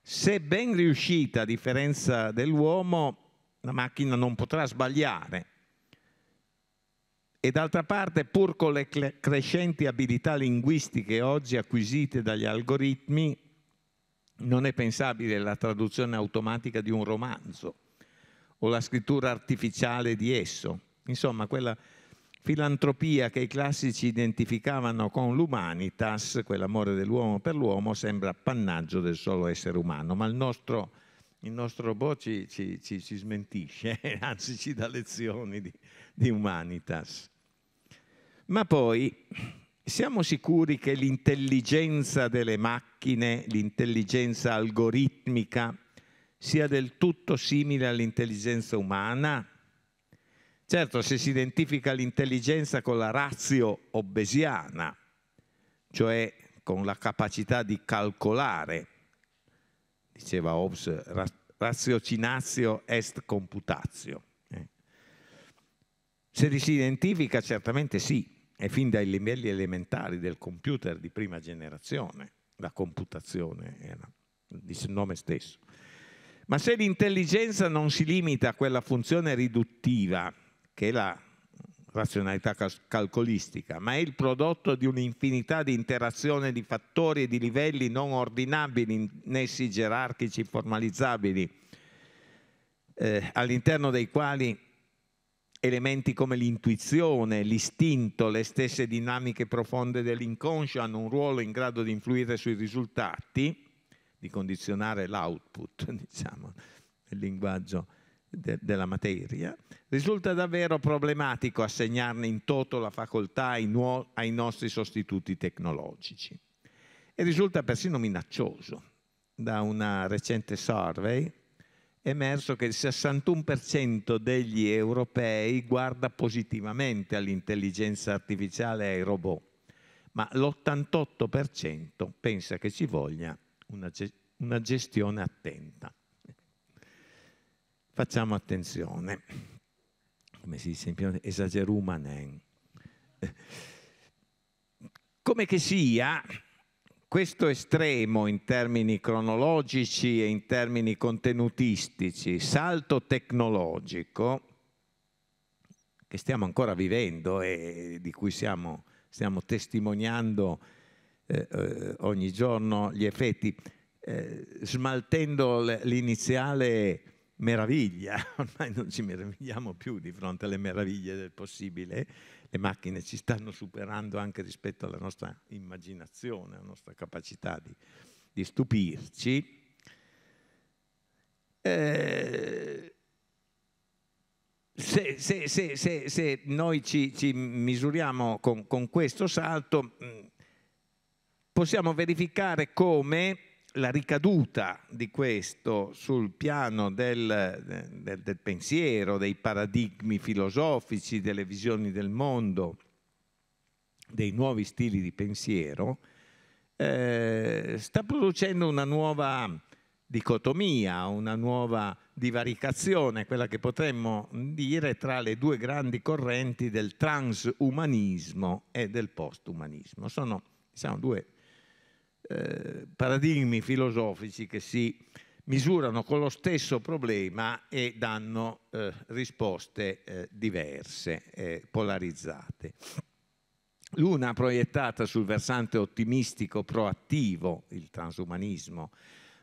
[SPEAKER 2] Se ben riuscita, a differenza dell'uomo, la macchina non potrà sbagliare. E d'altra parte, pur con le crescenti abilità linguistiche oggi acquisite dagli algoritmi, non è pensabile la traduzione automatica di un romanzo o la scrittura artificiale di esso. Insomma, quella filantropia che i classici identificavano con l'humanitas, quell'amore dell'uomo per l'uomo, sembra appannaggio del solo essere umano, ma il nostro il nostro robot ci, ci, ci, ci smentisce, anzi ci dà lezioni di, di humanitas. Ma poi siamo sicuri che l'intelligenza delle macchine, l'intelligenza algoritmica, sia del tutto simile all'intelligenza umana? Certo, se si identifica l'intelligenza con la razio obesiana, cioè con la capacità di calcolare, diceva Hobbes, raziocinatio est computatio. Eh. Se li si identifica, certamente sì, è fin dai livelli elementari del computer di prima generazione, la computazione era il nome stesso. Ma se l'intelligenza non si limita a quella funzione riduttiva, che è la razionalità calcolistica, ma è il prodotto di un'infinità di interazioni di fattori e di livelli non ordinabili in nessi gerarchici formalizzabili eh, all'interno dei quali elementi come l'intuizione, l'istinto, le stesse dinamiche profonde dell'inconscio hanno un ruolo in grado di influire sui risultati, di condizionare l'output, diciamo, nel linguaggio de- della materia, risulta davvero problematico assegnarne in toto la facoltà ai, ai nostri sostituti tecnologici. E risulta persino minaccioso. Da una recente survey è emerso che il 61% degli europei guarda positivamente all'intelligenza artificiale e ai robot, ma l'88% pensa che ci voglia una, ge- una gestione attenta. Facciamo attenzione, come si dice in piano, esagerumanen. Come che sia, questo estremo in termini cronologici e in termini contenutistici, salto tecnologico, che stiamo ancora vivendo e di cui siamo, stiamo testimoniando eh, eh, ogni giorno gli effetti, eh, smaltendo l'iniziale meraviglia, ormai non ci meravigliamo più di fronte alle meraviglie del possibile, le macchine ci stanno superando anche rispetto alla nostra immaginazione, alla nostra capacità di, di stupirci. Eh, se, se, se, se, noi ci, ci misuriamo con, con, questo salto, mm, possiamo verificare come la ricaduta di questo sul piano del, del, del, pensiero, dei paradigmi filosofici, delle visioni del mondo, dei nuovi stili di pensiero, eh, sta producendo una nuova dicotomia, una nuova divaricazione, quella che potremmo dire tra le due grandi correnti del transumanismo e del postumanismo. Sono diciamo, due eh, paradigmi filosofici che si misurano con lo stesso problema e danno eh, risposte eh, diverse, polarizzate. L'una proiettata sul versante ottimistico proattivo, il transumanismo,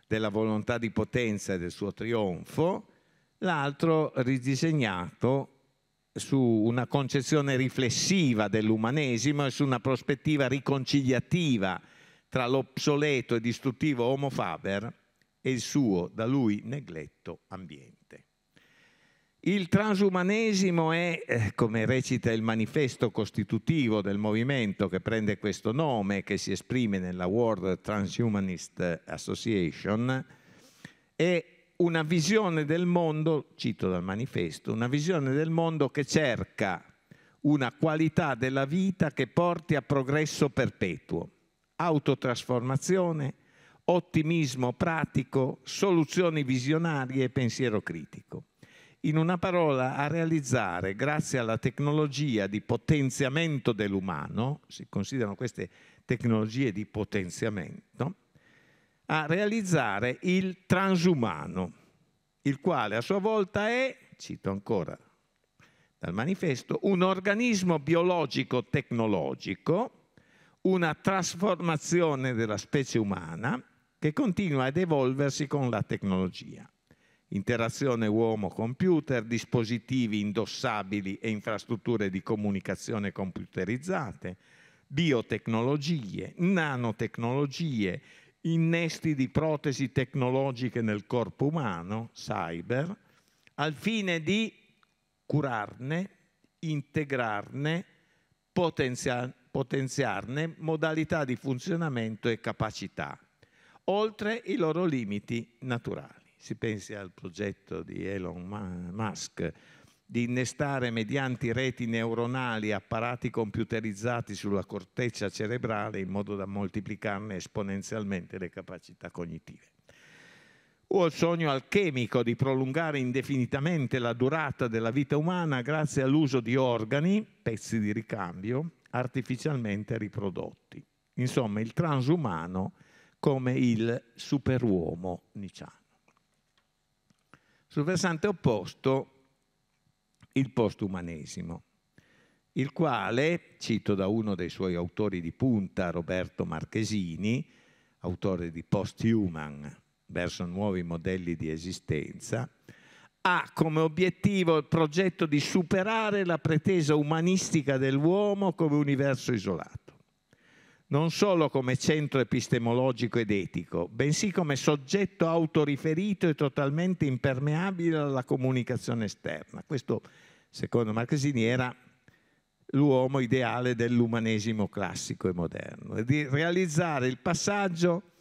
[SPEAKER 2] della volontà di potenza e del suo trionfo, l'altro ridisegnato su una concezione riflessiva dell'umanesimo e su una prospettiva riconciliativa tra l'obsoleto e distruttivo Homo Faber e il suo da lui negletto ambiente. Il transumanesimo è, eh, come recita il manifesto costitutivo del movimento che prende questo nome che si esprime nella World Transhumanist Association, è una visione del mondo, cito dal manifesto, una visione del mondo che cerca una qualità della vita che porti a progresso perpetuo autotrasformazione, ottimismo pratico, soluzioni visionarie e pensiero critico. In una parola, a realizzare, grazie alla tecnologia di potenziamento dell'umano, si considerano queste tecnologie di potenziamento, a realizzare il transumano, il quale a sua volta è, cito ancora dal manifesto, un organismo biologico tecnologico una trasformazione della specie umana che continua ad evolversi con la tecnologia. Interazione uomo-computer, dispositivi indossabili e infrastrutture di comunicazione computerizzate, biotecnologie, nanotecnologie, innesti di protesi tecnologiche nel corpo umano, cyber, al fine di curarne, integrarne, potenziare potenziarne modalità di funzionamento e capacità, oltre i loro limiti naturali. Si pensi al progetto di Elon Musk di innestare mediante reti neuronali apparati computerizzati sulla corteccia cerebrale in modo da moltiplicarne esponenzialmente le capacità cognitive. O il sogno alchemico di prolungare indefinitamente la durata della vita umana grazie all'uso di organi, pezzi di ricambio, artificialmente riprodotti. Insomma, il transumano come il superuomo nicciano. Sul versante opposto, il postumanesimo, il quale, cito da uno dei suoi autori di punta, Roberto Marchesini, autore di Posthuman verso nuovi modelli di esistenza, ha come obiettivo il progetto di superare la pretesa umanistica dell'uomo come universo isolato non solo come centro epistemologico ed etico, bensì come soggetto autoriferito e totalmente impermeabile alla comunicazione esterna. Questo, secondo Marchesini, era l'uomo ideale dell'umanesimo classico e moderno, e di realizzare il passaggio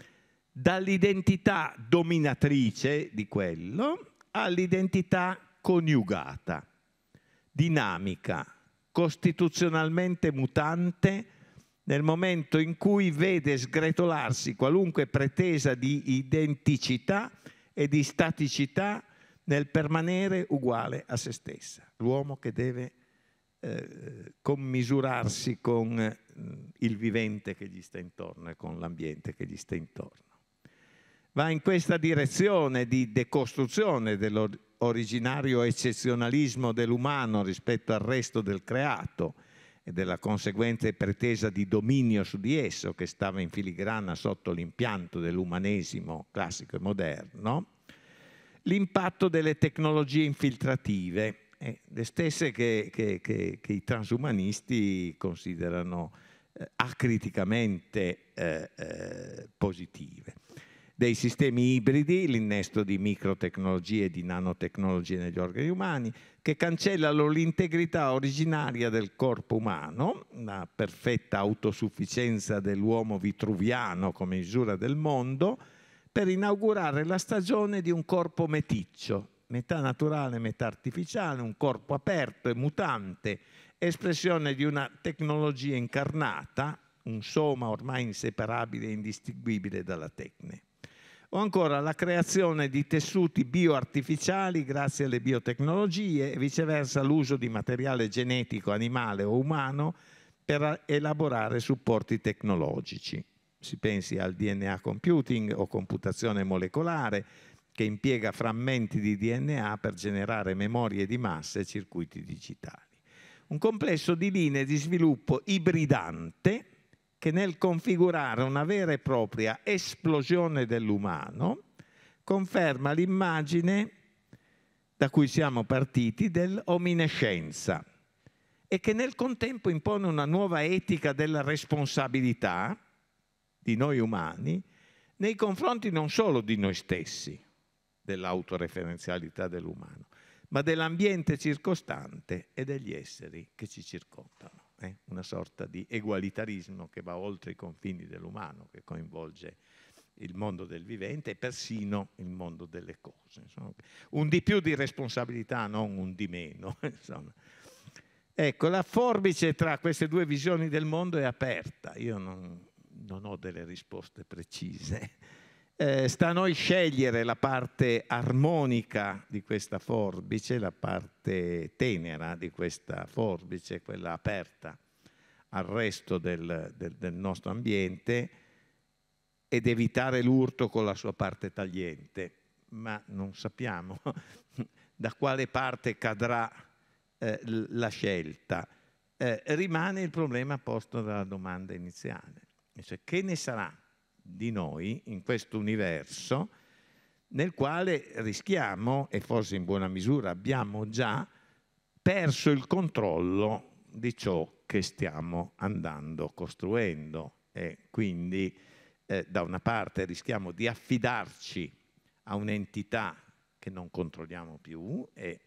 [SPEAKER 2] dall'identità dominatrice di quello all'identità coniugata, dinamica, costituzionalmente mutante, nel momento in cui vede sgretolarsi qualunque pretesa di identicità e di staticità nel permanere uguale a se stessa. L'uomo che deve eh, commisurarsi con eh, il vivente che gli sta intorno e con l'ambiente che gli sta intorno. Va in questa direzione di decostruzione dell'originario eccezionalismo dell'umano rispetto al resto del creato, e della conseguente pretesa di dominio su di esso che stava in filigrana sotto l'impianto dell'umanesimo classico e moderno, l'impatto delle tecnologie infiltrative, eh, le stesse che, che, che, che, i transumanisti considerano eh, acriticamente eh, eh positive dei sistemi ibridi, l'innesto di microtecnologie e di nanotecnologie negli organi umani, che cancellano l'integrità originaria del corpo umano, la perfetta autosufficienza dell'uomo vitruviano come misura del mondo, per inaugurare la stagione di un corpo meticcio, metà naturale, metà artificiale, un corpo aperto e mutante, espressione di una tecnologia incarnata, un soma ormai inseparabile e indistinguibile dalla tecne o ancora la creazione di tessuti bioartificiali grazie alle biotecnologie e viceversa l'uso di materiale genetico animale o umano per elaborare supporti tecnologici. Si pensi al DNA computing o computazione molecolare che impiega frammenti di DNA per generare memorie di massa e circuiti digitali. Un complesso di linee di sviluppo ibridante che nel configurare una vera e propria esplosione dell'umano conferma l'immagine da cui siamo partiti dell'ominescenza e che nel contempo impone una nuova etica della responsabilità di noi umani nei confronti non solo di noi stessi, dell'autoreferenzialità dell'umano, ma dell'ambiente circostante e degli esseri che ci circondano eh? una sorta di egualitarismo che va oltre i confini dell'umano, che coinvolge il mondo del vivente e persino il mondo delle cose. Insomma. Un di più di responsabilità, non un di meno. Insomma. Ecco, la forbice tra queste due visioni del mondo è aperta. Io non, non ho delle risposte precise. Eh, sta a noi scegliere la parte armonica di questa forbice, la parte tenera di questa forbice, quella aperta al resto del, del, del nostro ambiente ed evitare l'urto con la sua parte tagliente, ma non sappiamo da quale parte cadrà eh, la scelta. Eh, rimane il problema posto dalla domanda iniziale, cioè che ne sarà di noi in questo universo nel quale rischiamo, e forse in buona misura abbiamo già, perso il controllo di ciò che stiamo andando costruendo. E quindi eh, da una parte rischiamo di affidarci a un'entità che non controlliamo più e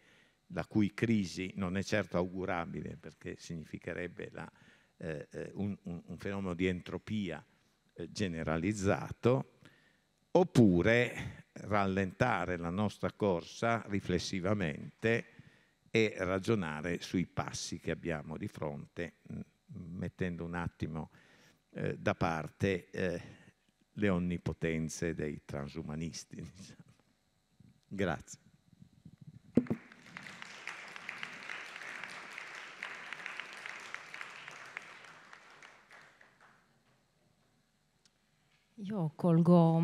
[SPEAKER 2] la cui crisi non è certo augurabile perché significherebbe la, eh, eh un, un, un fenomeno di entropia generalizzato, oppure rallentare la nostra corsa riflessivamente e ragionare sui passi che abbiamo di fronte, mm, mettendo un attimo eh, da parte eh, le onnipotenze dei transumanisti. Diciamo. Grazie.
[SPEAKER 1] Io colgo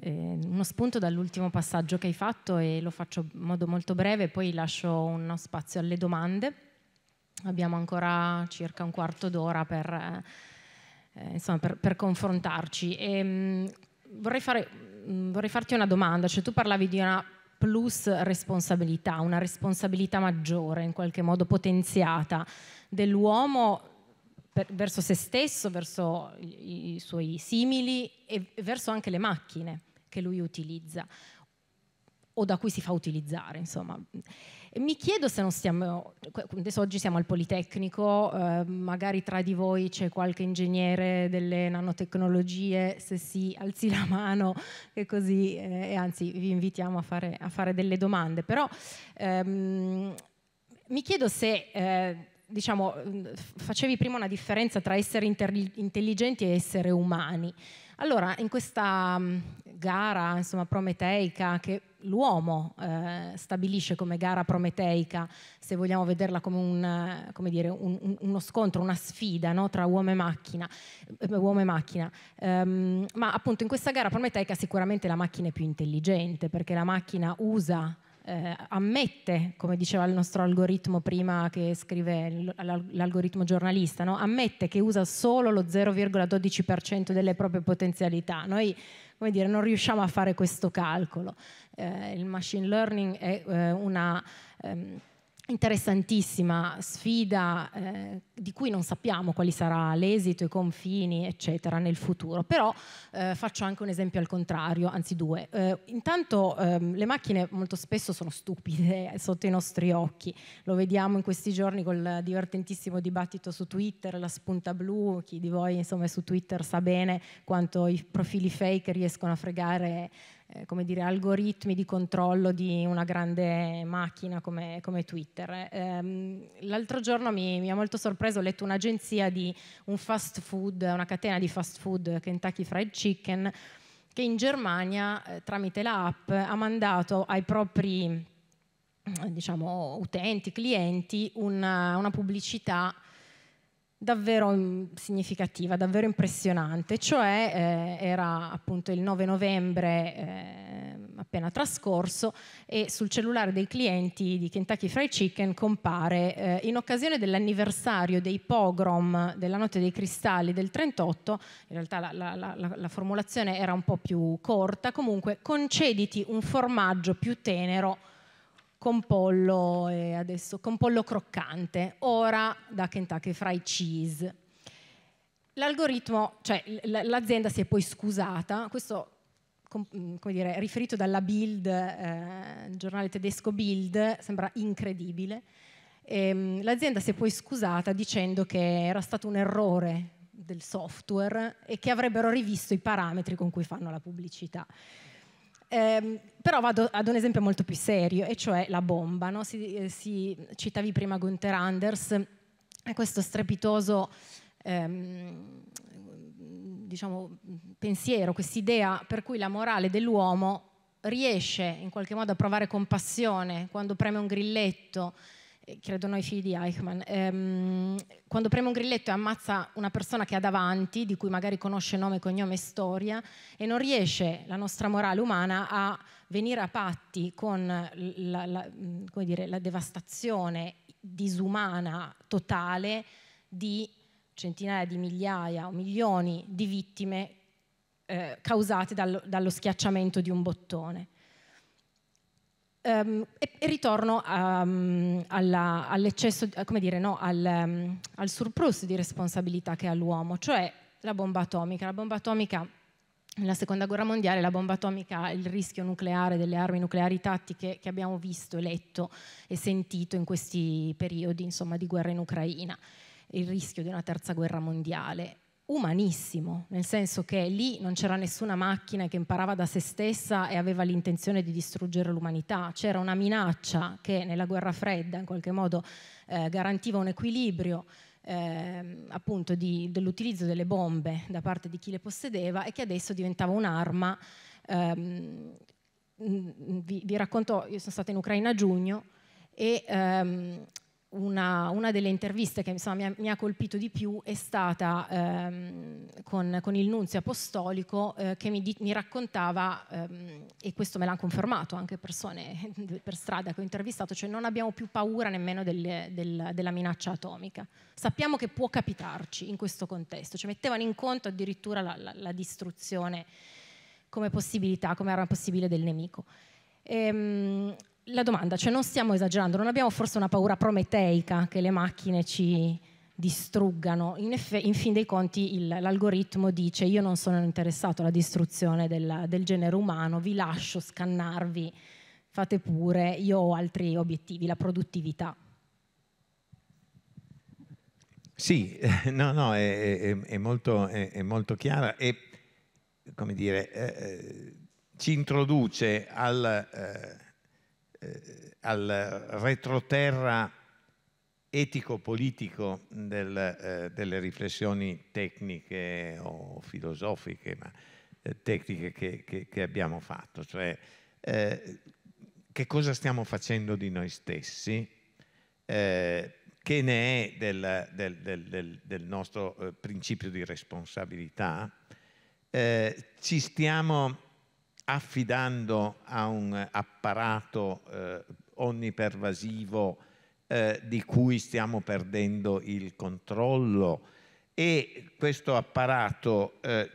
[SPEAKER 1] eh, uno spunto dall'ultimo passaggio che hai fatto e lo faccio in modo molto breve, poi lascio uno spazio alle domande. Abbiamo ancora circa un quarto d'ora per, eh, insomma, per, per confrontarci. E, mh, vorrei, fare, mh, vorrei farti una domanda, cioè tu parlavi di una plus responsabilità, una responsabilità maggiore, in qualche modo potenziata dell'uomo per, verso se stesso, verso i, i suoi simili e verso anche le macchine che lui utilizza o da cui si fa utilizzare, insomma. Mi chiedo se non stiamo, adesso oggi siamo al Politecnico, eh, magari tra di voi c'è qualche ingegnere delle nanotecnologie, se sì alzi la mano e così, eh, e anzi vi invitiamo a fare, a fare delle domande, però ehm, mi chiedo se... Eh, diciamo, facevi prima una differenza tra essere intelligenti e essere umani. Allora, in questa gara insomma, prometeica che l'uomo eh, stabilisce come gara prometeica, se vogliamo vederla come, un, come dire, un, uno scontro, una sfida no? tra uomo e macchina, eh, uomo e macchina. Um, ma appunto in questa gara prometeica sicuramente la macchina è più intelligente perché la macchina usa eh, ammette, come diceva il nostro algoritmo prima che scrive l'algoritmo giornalista, no? ammette che usa solo lo 0,12% delle proprie potenzialità. Noi come dire, non riusciamo a fare questo calcolo. Eh, il machine learning è eh, una ehm, interessantissima sfida eh, di cui non sappiamo quali sarà l'esito, i confini, eccetera, nel futuro. Però eh, faccio anche un esempio al contrario, anzi due. Eh, intanto ehm, le macchine molto spesso sono stupide sotto i nostri occhi. Lo vediamo in questi giorni col divertentissimo dibattito su Twitter, la spunta blu. Chi di voi insomma, su Twitter sa bene quanto i profili fake riescono a fregare eh, come dire, algoritmi di controllo di una grande macchina come, come Twitter. Ehm, l'altro giorno mi, mi, ha molto sorpreso, ho letto un'agenzia di un fast food, una catena di fast food, Kentucky Fried Chicken, che in Germania eh, tramite l'app ha mandato ai propri diciamo, utenti, clienti, una, una pubblicità davvero significativa, davvero impressionante, cioè eh, era appunto il 9 novembre eh, appena trascorso e sul cellulare dei clienti di Kentucky Fried Chicken compare eh, in occasione dell'anniversario dei pogrom della notte dei cristalli del 38, in realtà la, la, la, la formulazione era un po' più corta, comunque concediti un formaggio più tenero con pollo, e adesso, con pollo croccante, ora da Kentucky Fried Cheese. L'algoritmo, cioè l'azienda si è poi scusata, questo come dire, riferito dalla Bild, eh, il giornale tedesco Bild, sembra incredibile. Ehm, l'azienda si è poi scusata dicendo che era stato un errore del software e che avrebbero rivisto i parametri con cui fanno la pubblicità. Eh, però vado ad un esempio molto più serio, e cioè la bomba. No? Si, eh, si, citavi prima Gunther Anders, questo strepitoso ehm, diciamo, pensiero, quest'idea per cui la morale dell'uomo riesce in qualche modo a provare compassione quando preme un grilletto credo noi figli di Eichmann, ehm, quando preme un grilletto e ammazza una persona che ha davanti, di cui magari conosce nome, cognome e storia, e non riesce la nostra morale umana a venire a patti con la, la, dire, la devastazione disumana totale di centinaia di migliaia o milioni di vittime eh, causate dal, dallo schiacciamento di un bottone. Um, e, e, ritorno um, all'eccesso, come dire, no, al, um, al, surplus di responsabilità che ha l'uomo, cioè la bomba atomica. La bomba atomica, nella seconda guerra mondiale, la bomba atomica, il rischio nucleare delle armi nucleari tattiche che abbiamo visto, letto e sentito in questi periodi insomma, di guerra in Ucraina, il rischio di una terza guerra mondiale umanissimo, nel senso che lì non c'era nessuna macchina che imparava da se stessa e aveva l'intenzione di distruggere l'umanità, c'era una minaccia che nella guerra fredda in qualche modo eh, garantiva un equilibrio eh, appunto di, dell'utilizzo delle bombe da parte di chi le possedeva e che adesso diventava un'arma. Ehm, vi, vi, racconto, io sono stata in Ucraina a giugno e ehm, una, una, delle interviste che insomma, mi, ha, mi, ha, colpito di più è stata ehm, con, con, il nunzio apostolico eh, che mi, di, mi raccontava, ehm, e questo me l'hanno confermato anche persone per strada che ho intervistato, cioè non abbiamo più paura nemmeno del, del, della minaccia atomica. Sappiamo che può capitarci in questo contesto, cioè mettevano in conto addirittura la, la, la distruzione come possibilità, come arma possibile del nemico. Ehm, la domanda, cioè non stiamo esagerando, non abbiamo forse una paura prometeica che le macchine ci distruggano. In, in fin dei conti l'algoritmo dice io non sono interessato alla distruzione del, del genere umano, vi lascio scannarvi, fate pure, io ho altri obiettivi, la produttività.
[SPEAKER 2] Sì, no, no, è, è, è, molto, è molto, chiara e, come dire, eh, ci introduce al, eh, eh, al retroterra etico-politico del, eh, delle riflessioni tecniche o filosofiche, ma eh, tecniche che, che, che, abbiamo fatto, cioè eh, che cosa stiamo facendo di noi stessi, eh, che ne è del, del, del, del nostro eh, principio di responsabilità, ci stiamo affidando a un apparato eh, onnipervasivo eh, di cui stiamo perdendo il controllo. E questo apparato eh,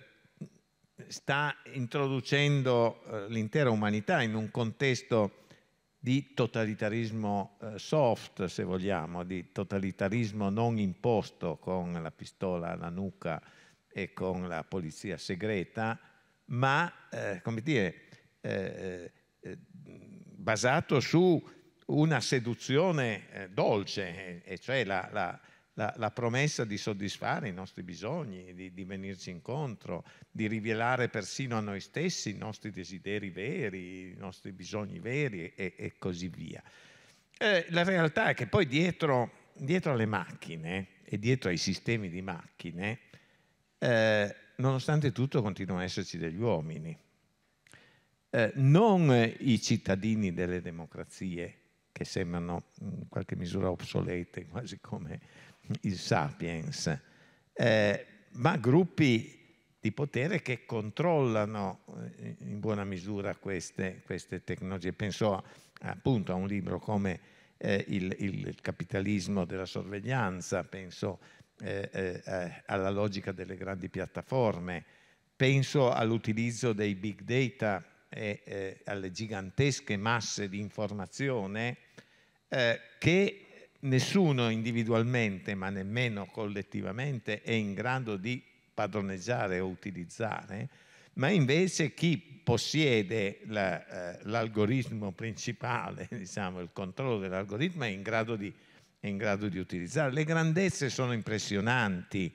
[SPEAKER 2] sta introducendo eh, l'intera umanità in un contesto di totalitarismo eh, soft, se vogliamo, di totalitarismo non imposto con la pistola alla nuca e con la polizia segreta, ma eh, come dire, eh, eh, basato su una seduzione eh, dolce, e cioè la, la, la, la, promessa di soddisfare i nostri bisogni, di, di, venirci incontro, di rivelare persino a noi stessi i nostri desideri veri, i nostri bisogni veri e, e così via. Eh, la realtà è che poi dietro, dietro alle macchine e dietro ai sistemi di macchine, eh, nonostante tutto continuano ad esserci degli uomini. Eh, non i cittadini delle democrazie che sembrano in qualche misura obsolete, quasi come il sapiens, eh, ma gruppi di potere che controllano eh, in buona misura queste, queste tecnologie. Penso appunto a un libro come eh, il, il, capitalismo della sorveglianza, penso eh, eh, eh, alla logica delle grandi piattaforme, penso all'utilizzo dei big data e eh, alle gigantesche masse di informazione eh, che nessuno individualmente, ma nemmeno collettivamente, è in grado di padroneggiare o utilizzare, ma invece chi possiede la, eh, l'algoritmo principale, diciamo, il controllo dell'algoritmo è in grado di è in grado di utilizzare. Le grandezze sono impressionanti.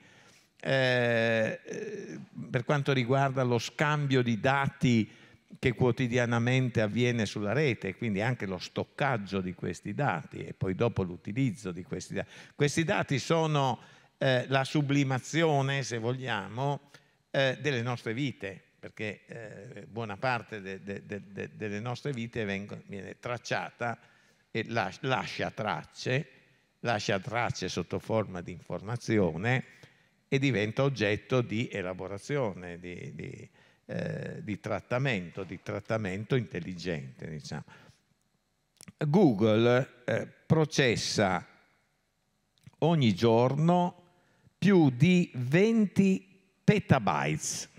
[SPEAKER 2] Eh, per quanto riguarda lo scambio di dati che quotidianamente avviene sulla rete, quindi anche lo stoccaggio di questi dati e poi dopo l'utilizzo di questi dati. Questi dati sono eh, la sublimazione, se vogliamo, eh, delle nostre vite, perché eh, buona parte de, de, de, delle nostre vite vengono, viene tracciata e lascia tracce lascia tracce sotto forma di informazione e diventa oggetto di elaborazione, di, di, eh, di trattamento, di trattamento intelligente. Diciamo. Google eh, processa ogni giorno più di 20 petabytes.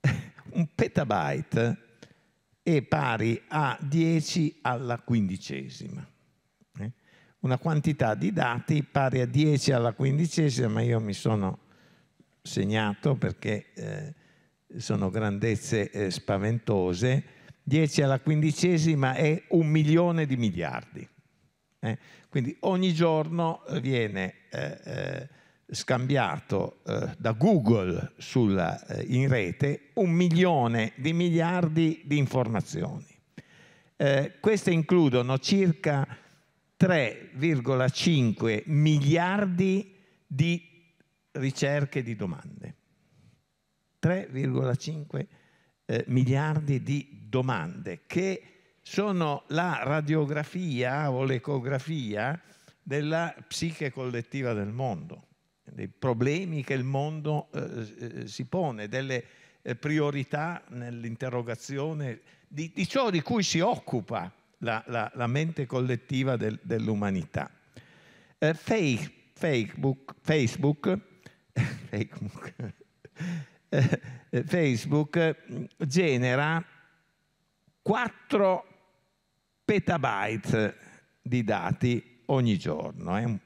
[SPEAKER 2] Un petabyte è pari a 10 alla quindicesima una quantità di dati pari a 10 alla quindicesima, ma io mi sono segnato perché eh, sono grandezze eh, spaventose, 10 alla quindicesima è un milione di miliardi. Eh? Quindi ogni giorno viene eh, eh, scambiato eh, da Google sulla, in rete un milione di miliardi di informazioni. queste includono circa 3,5 miliardi di ricerche di domande. 3,5 eh, miliardi di domande che sono la radiografia o l'ecografia della psiche collettiva del mondo, dei problemi che il mondo eh, eh si pone, delle eh, priorità nell'interrogazione di, di ciò di cui si occupa la, la, la mente collettiva del, dell'umanità. Eh, fake, Facebook, Facebook, Facebook, eh, Facebook genera 4 petabyte di dati ogni giorno, eh? un,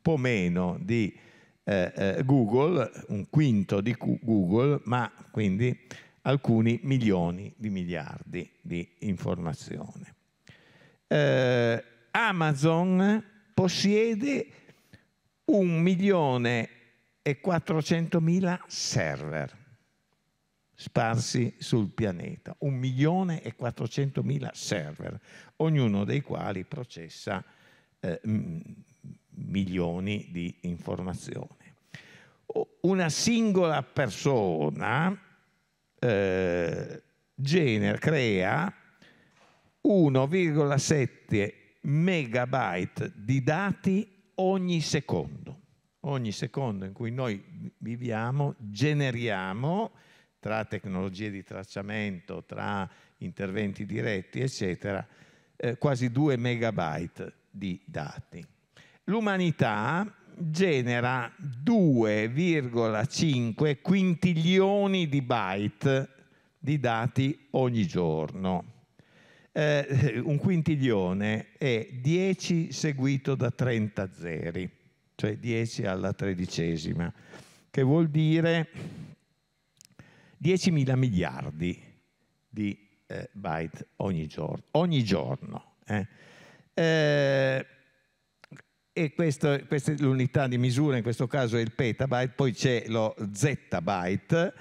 [SPEAKER 2] po' meno di eh, eh, Google, un quinto di Google, ma quindi alcuni milioni di miliardi di informazioni. Eh, Amazon possiede un milione e 400 mila server sparsi sul pianeta, un milione e 400 mila server, ognuno dei quali processa eh, milioni di informazioni. Una singola persona eh, genera, crea 1,7 megabyte di dati ogni secondo. Ogni secondo in cui noi viviamo generiamo tra tecnologie di tracciamento, tra interventi diretti, eccetera, eh, quasi 2 megabyte di dati. L'umanità genera 2,5 quintilioni di byte di dati ogni giorno. Eh, un quintilione è 10 seguito da 30 zeri, cioè 10 alla tredicesima, che vuol dire 10 mila miliardi di eh, byte ogni giorno. Ogni giorno eh. Eh, e questo, questa è l'unità di misura, in questo caso è il petabyte, poi c'è lo zettabyte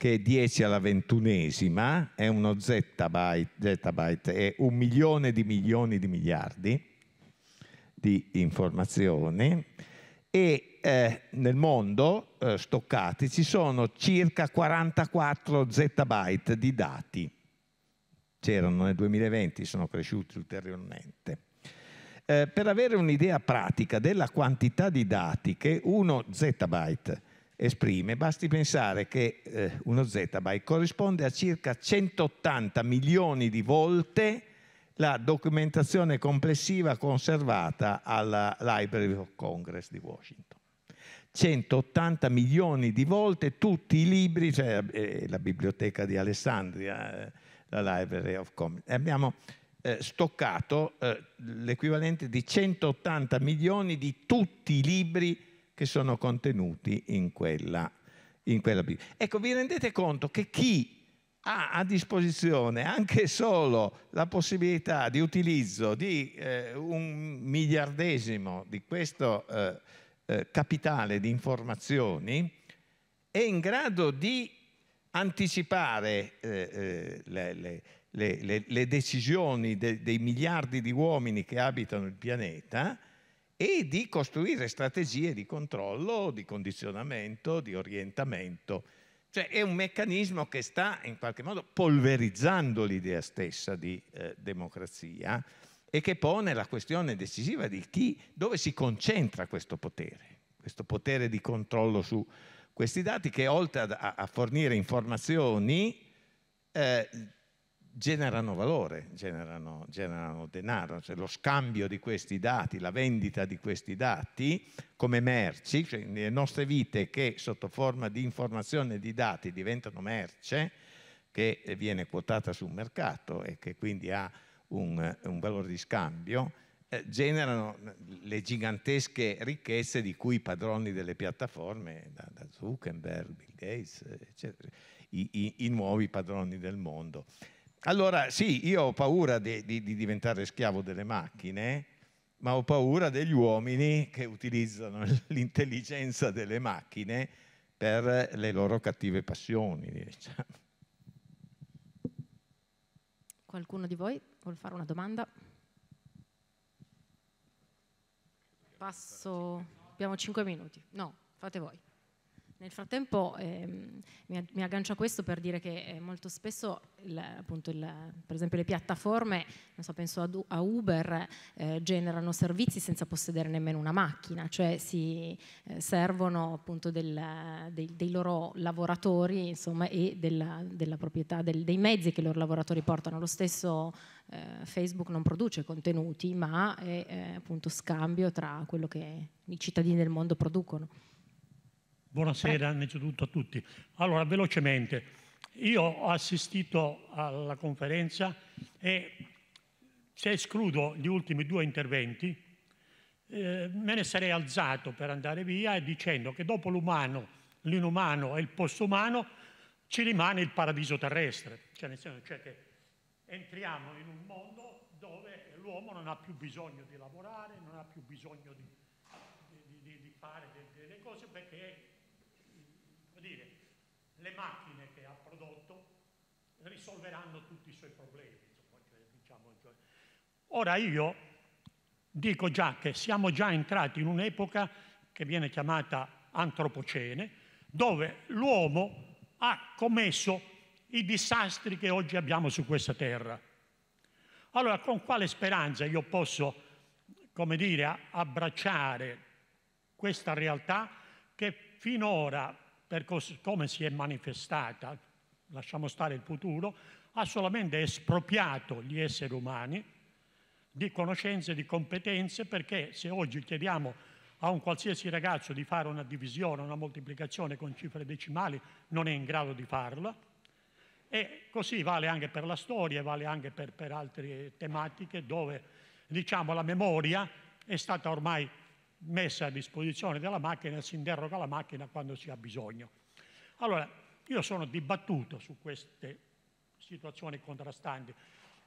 [SPEAKER 2] che è 10 alla ventunesima, è uno zettabyte, zettabyte è un milione di milioni di miliardi di informazioni e eh, nel mondo eh, stoccati ci sono circa 44 zettabyte di dati. C'erano nel 2020, sono cresciuti ulteriormente. Eh, per avere un'idea pratica della quantità di dati che uno zettabyte esprime, basti pensare che eh, uno zettabyte corrisponde a circa 180 milioni di volte la documentazione complessiva conservata alla Library of Congress di Washington. 180 milioni di volte tutti i libri, cioè eh, la biblioteca di Alessandria, eh, la Library of Congress. Abbiamo eh, stoccato eh, l'equivalente di 180 milioni di tutti i libri che sono contenuti in quella, in quella Bibbia. Ecco, vi rendete conto che chi ha a disposizione anche solo la possibilità di utilizzo di eh, un miliardesimo di questo eh, eh, capitale di informazioni, è in grado di anticipare eh, eh, le, le, le, le, decisioni de, dei miliardi di uomini che abitano il pianeta e di costruire strategie di controllo, di condizionamento, di orientamento. Cioè è un meccanismo che sta in qualche modo polverizzando l'idea stessa di eh, democrazia e che pone la questione decisiva di chi, dove si concentra questo potere, questo potere di controllo su questi dati che oltre a, a fornire informazioni eh, generano valore, generano, generano denaro, cioè lo scambio di questi dati, la vendita di questi dati come merci, cioè le nostre vite che sotto forma di informazione e di dati diventano merce, che viene quotata sul mercato e che quindi ha un, un valore di scambio, eh, generano le gigantesche ricchezze di cui i padroni delle piattaforme, da, da Zuckerberg, Bill Gates, eccetera, i, i, i nuovi padroni del mondo. Allora sì, io ho paura di, di, di, diventare schiavo delle macchine, ma ho paura degli uomini che utilizzano l'intelligenza delle macchine per le loro cattive passioni. Diciamo.
[SPEAKER 1] Qualcuno di voi vuole fare una domanda? Passo, abbiamo cinque minuti. No, fate voi. Nel frattempo ehm, mi, aggancio a questo per dire che eh, molto spesso, il, appunto, il, per esempio, le piattaforme, so, penso ad, a Uber, eh, generano servizi senza possedere nemmeno una macchina, cioè si eh, servono appunto del, dei, dei, loro lavoratori insomma, e della, della proprietà del, dei mezzi che i loro lavoratori portano. Lo stesso eh, Facebook non produce contenuti, ma è eh, appunto scambio tra quello che i cittadini del mondo producono.
[SPEAKER 3] Buonasera innanzitutto a tutti. Allora, velocemente, io ho assistito alla conferenza E se escludo gli ultimi due interventi, eh, me ne sarei alzato per andare via dicendo che dopo l'umano, l'inumano e il postumano ci rimane il paradiso terrestre, cioè nel senso cioè che entriamo in un mondo dove l'uomo non ha più bisogno di lavorare, non ha più bisogno di, di, di, di fare delle cose perché dire, le macchine che ha prodotto risolveranno tutti i suoi problemi. Diciamo, cioè. Ora io dico già che siamo già entrati in un'epoca che viene chiamata antropocene, dove l'uomo ha commesso i disastri che oggi abbiamo su questa terra. Allora, con quale speranza io posso, come dire, abbracciare questa realtà che finora, per come si è manifestata, lasciamo stare il futuro, ha solamente espropriato gli esseri umani di conoscenze, di competenze, perché se oggi chiediamo a un qualsiasi ragazzo di fare una divisione, una moltiplicazione con cifre decimali, non è in grado di farla, e così vale anche per la storia, vale anche per, per altre tematiche dove diciamo, la memoria è stata ormai messa a disposizione della macchina e si interroga la macchina quando si ha bisogno. Allora, io sono dibattuto su queste situazioni contrastanti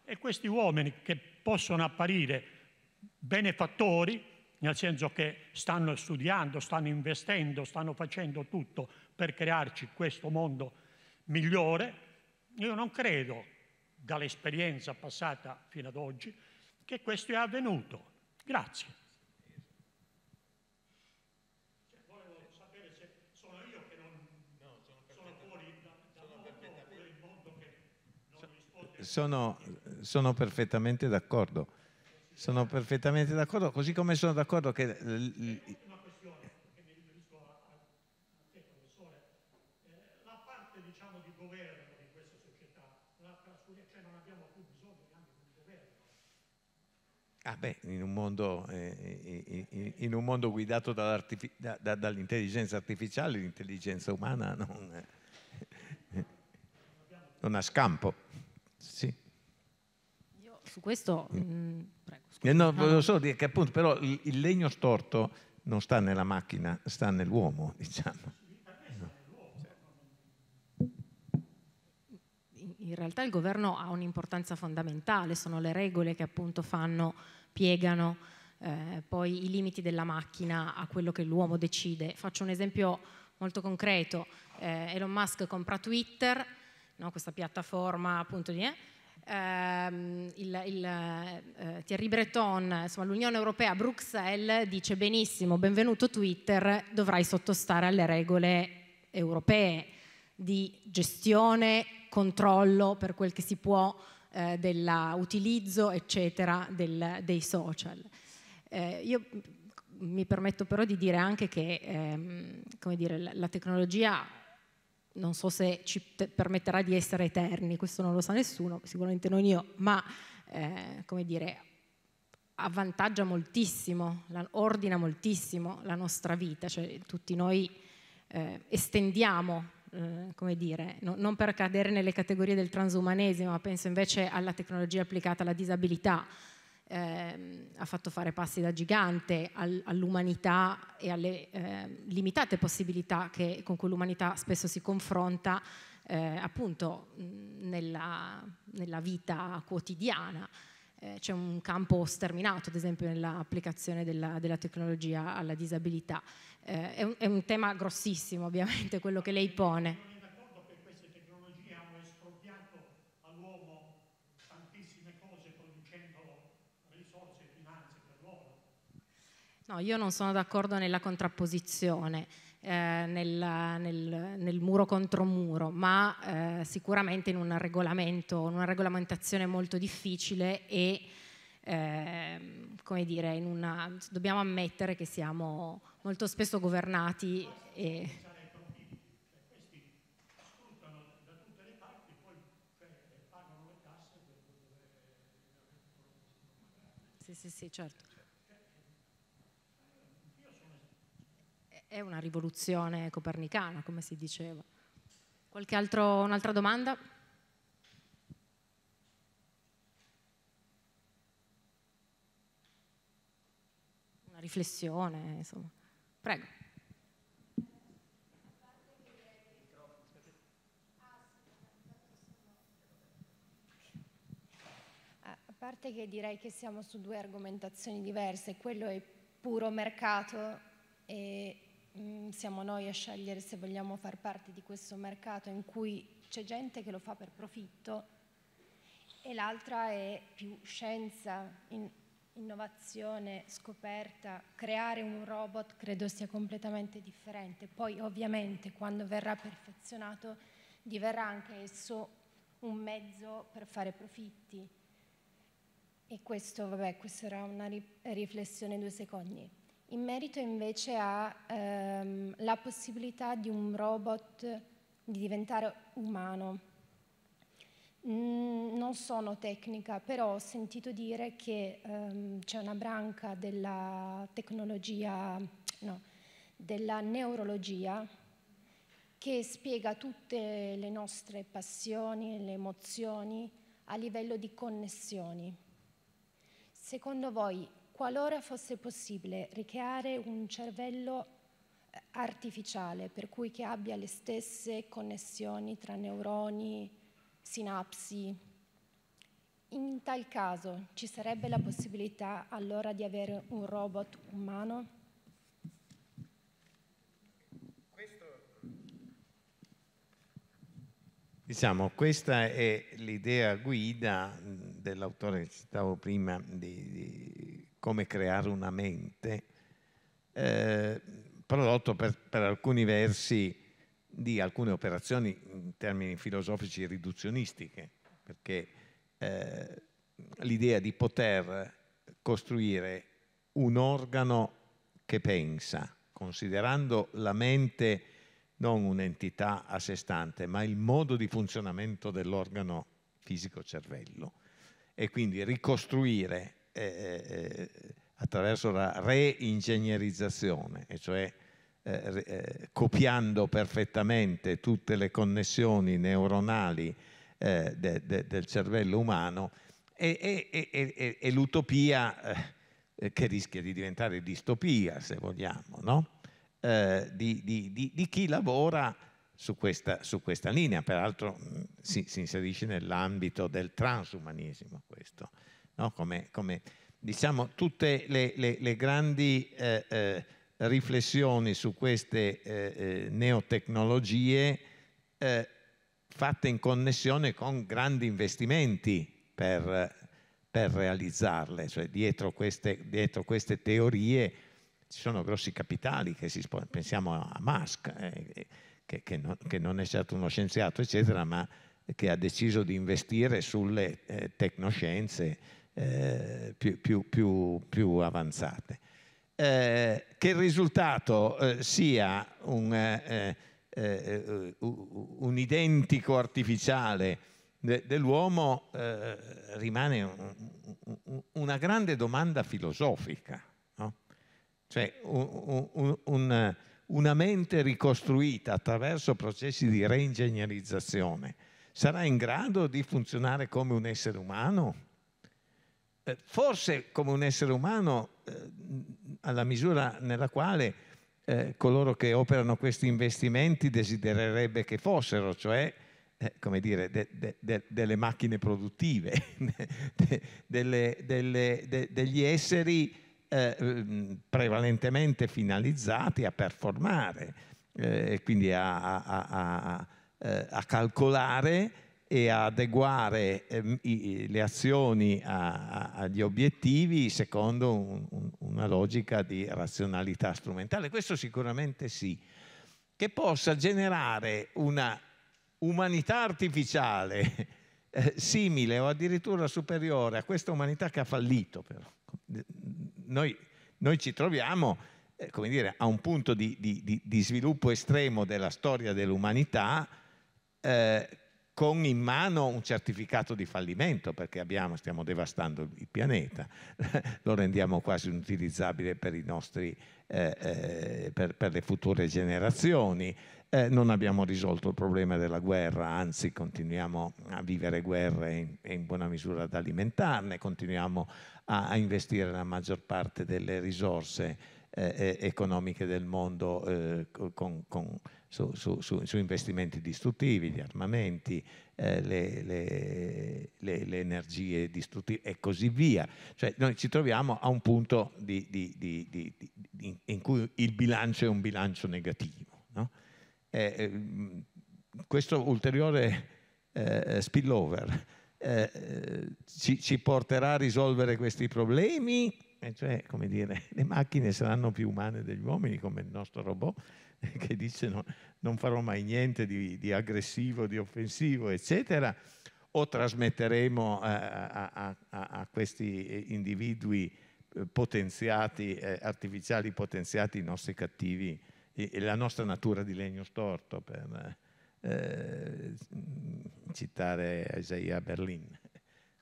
[SPEAKER 3] e questi uomini che possono apparire benefattori, nel senso che stanno studiando, stanno investendo, stanno facendo tutto per crearci questo mondo migliore, io non credo, dall'esperienza passata fino ad oggi, che questo è avvenuto. Grazie. Cioè, volevo sapere se sono io che non sono, fuori da, mondo oppure il mondo che non risponde.
[SPEAKER 2] Sono, sono perfettamente d'accordo. Sono perfettamente d'accordo, così come sono d'accordo che Ah beh, in un mondo, eh, in, in un mondo guidato da, da, dall'intelligenza artificiale, l'intelligenza umana non, eh, non ha scampo.
[SPEAKER 1] Su questo... Mm. mm prego,
[SPEAKER 2] eh no, volevo solo dire che appunto però il, il legno storto non sta nella macchina, sta nell'uomo, diciamo.
[SPEAKER 1] in realtà il governo ha un'importanza fondamentale, sono le regole che appunto fanno, piegano eh, poi i limiti della macchina a quello che l'uomo decide. Faccio un esempio molto concreto, eh, Elon Musk compra Twitter, no, questa piattaforma appunto di... Eh, ehm, il, il, eh, Thierry Breton, insomma, l'Unione Europea Bruxelles dice benissimo, benvenuto Twitter, dovrai sottostare alle regole europee di gestione, controllo per quel che si può eh, dell'utilizzo, eccetera, del, dei social. Eh, io mi permetto però di dire anche che ehm, dire, la, la, tecnologia non so se ci permetterà di essere eterni, questo non lo sa nessuno, sicuramente non io, ma eh, come dire, avvantaggia moltissimo, ordina moltissimo la nostra vita, cioè tutti noi eh, estendiamo eh, come dire, no, non per cadere nelle categorie del transumanesimo, ma penso invece alla tecnologia applicata alla disabilità, eh, ha fatto fare passi da gigante al, all'umanità e alle eh, limitate possibilità che, con cui l'umanità spesso si confronta eh, appunto nella, nella, vita quotidiana. Eh, c'è un campo sterminato, ad esempio, nell'applicazione della, della tecnologia alla disabilità. Eh, è, un, è, un, tema grossissimo, ovviamente, quello che lei pone.
[SPEAKER 3] Sono d'accordo che queste tecnologie hanno espropriato all'uomo tantissime cose producendo risorse e finanze per loro.
[SPEAKER 1] No, io non sono d'accordo nella contrapposizione. Eh, nel, nel, nel, muro contro muro, ma eh, sicuramente in un regolamento, in una regolamentazione molto difficile e eh, come dire, una, dobbiamo ammettere che siamo molto spesso governati e... Sì, sì, sì, certo. è una rivoluzione copernicana, come si diceva. Qualche altro, un'altra domanda? Una riflessione, insomma. Prego.
[SPEAKER 4] A parte che direi che siamo su due argomentazioni diverse, quello è puro mercato e siamo noi a scegliere se vogliamo far parte di questo mercato in cui c'è gente che lo fa per profitto e l'altra è più scienza, in, innovazione, scoperta. Creare un robot credo sia completamente differente. Poi ovviamente quando verrà perfezionato diverrà anche esso un mezzo per fare profitti. E questo, vabbè, questa era una riflessione due secondi. In merito invece alla ehm, possibilità di un robot di diventare umano, non sono tecnica, però ho sentito dire che um, c'è una branca della tecnologia, no, della neurologia che spiega tutte le nostre passioni, le emozioni a livello di connessioni. Secondo voi, qualora fosse possibile ricreare un cervello eh, artificiale, per cui che abbia le stesse connessioni tra neuroni, sinapsi. In tal caso ci sarebbe la possibilità allora di avere un robot umano?
[SPEAKER 2] Diciamo, questa è l'idea guida dell'autore che citavo prima di, di come creare una mente, eh, prodotto per, per alcuni versi di alcune operazioni in termini filosofici riduzionistiche, perché eh, l'idea di poter costruire un organo che pensa, considerando la mente non un'entità a sé stante, ma il modo di funzionamento dell'organo fisico cervello e quindi ricostruire eh, eh, attraverso la reingegnerizzazione, e cioè eh, eh, copiando perfettamente tutte le connessioni neuronali eh, de, de, del cervello umano e, e, e, e l'utopia eh, che rischia di diventare distopia, se vogliamo, no? Di, di, di, di, chi lavora su questa, su questa linea. Peraltro mm, si, si, inserisce nell'ambito del transumanesimo questo, no? come, come, diciamo tutte le, le, le grandi eh, riflessioni su queste eh, eh, neotecnologie eh, fatte in connessione con grandi investimenti per, per realizzarle, cioè dietro queste, dietro queste, teorie ci sono grossi capitali, che si, pensiamo a Musk, eh, che, che, non, che, non, è certo uno scienziato, eccetera, ma che ha deciso di investire sulle eh, tecnoscienze eh, più, più, più, più avanzate eh, che il risultato eh, sia un, eh, eh un, identico artificiale de, dell'uomo eh, rimane un, una grande domanda filosofica. No? Cioè un, una mente ricostruita attraverso processi di reingegnerizzazione sarà in grado di funzionare come un essere umano? Eh, forse come un essere umano eh, alla misura nella quale eh, coloro che operano questi investimenti desidererebbe che fossero, cioè eh, come dire, de, de, de, delle macchine produttive, delle, delle, degli esseri mm, prevalentemente finalizzati a performare e quindi a, a, a, a calcolare e adeguare eh, i, le azioni a, a, agli obiettivi secondo un, un, una logica di razionalità strumentale. Questo sicuramente sì. Che possa generare una umanità artificiale eh, simile o addirittura superiore a questa umanità che ha fallito. Noi, noi ci troviamo eh, dire, a un punto di, di, di, di, sviluppo estremo della storia dell'umanità eh, con in mano un certificato di fallimento perché abbiamo, stiamo devastando il pianeta, lo rendiamo quasi inutilizzabile per, nostri, eh, eh, per, per le future generazioni. Eh, non abbiamo risolto il problema della guerra, anzi continuiamo a vivere guerre e in buona misura ad alimentarne, continuiamo a, a investire la maggior parte delle risorse eh, economiche del mondo eh, con, con, su, su, su, su, investimenti distruttivi, gli armamenti, eh, le, le, le, le, energie distruttive e così via. Cioè noi ci troviamo a un punto di, di, di, in cui il bilancio è un bilancio negativo. No? Eh, questo ulteriore eh, spillover eh, ci, ci, porterà a risolvere questi problemi, cioè, come dire, le macchine saranno più umane degli uomini come il nostro robot che dice no, non farò mai niente di, di, aggressivo, di offensivo, eccetera, o trasmetteremo a, a, a, a questi individui eh, potenziati, eh, artificiali potenziati, i nostri cattivi e la nostra natura di legno storto, per eh, citare Isaiah Berlin.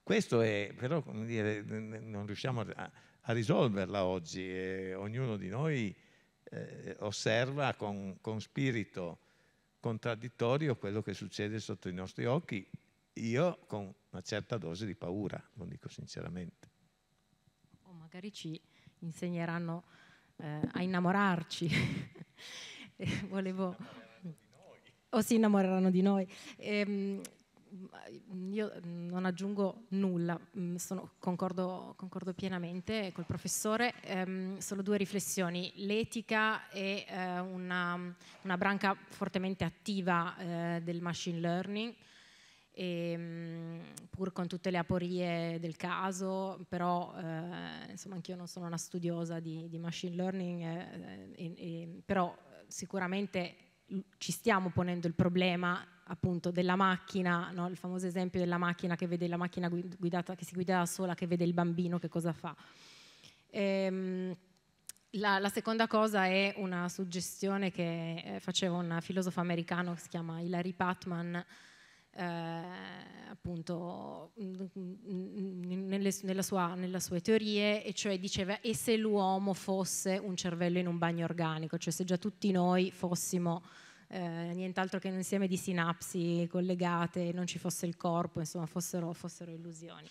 [SPEAKER 2] Questo è, però, come dire, non riusciamo a, a risolverla oggi e ognuno di noi eh, osserva con, con spirito contraddittorio quello che succede sotto i nostri occhi, io con una certa dose di paura, lo dico sinceramente.
[SPEAKER 1] O magari ci insegneranno eh, a innamorarci. Volevo... O si innamoreranno di noi. Ehm, io non aggiungo nulla, mm, sono, concordo, concordo, pienamente col professore, ehm, solo due riflessioni. L'etica è eh, una, una, branca fortemente attiva eh, del machine learning, e, mm, pur con tutte le aporie del caso, però eh, insomma anch'io non sono una studiosa di, di machine learning, eh, eh, però sicuramente ci stiamo ponendo il problema appunto della macchina, no? il famoso esempio della macchina che vede la macchina guidata, che si guida da sola, che vede il bambino che cosa fa. Ehm, la, la, seconda cosa è una suggestione che eh, faceva un filosofo americano che si chiama Hilary Patman, eh, appunto nelle, sua, nelle, sue teorie, e cioè diceva e se l'uomo fosse un cervello in un bagno organico, cioè se già tutti noi fossimo eh, nient'altro che un insieme di sinapsi collegate, non ci fosse il corpo, insomma fossero, fossero illusioni.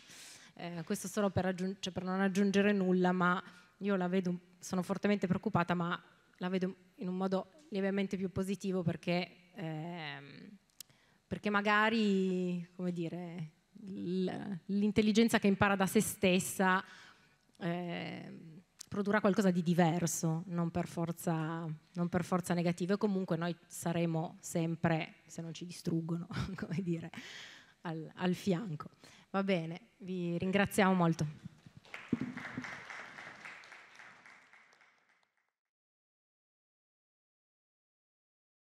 [SPEAKER 1] Eh, questo solo per, cioè per, non aggiungere nulla, ma io la vedo, sono fortemente preoccupata, ma la vedo in un modo lievemente più positivo perché, ehm, perché magari, come dire, l'intelligenza che impara da se stessa eh, produrrà qualcosa di diverso, non per forza, non per forza negativo. E comunque noi saremo sempre, se non ci distruggono, come dire, al, al fianco. Va bene, vi ringraziamo molto.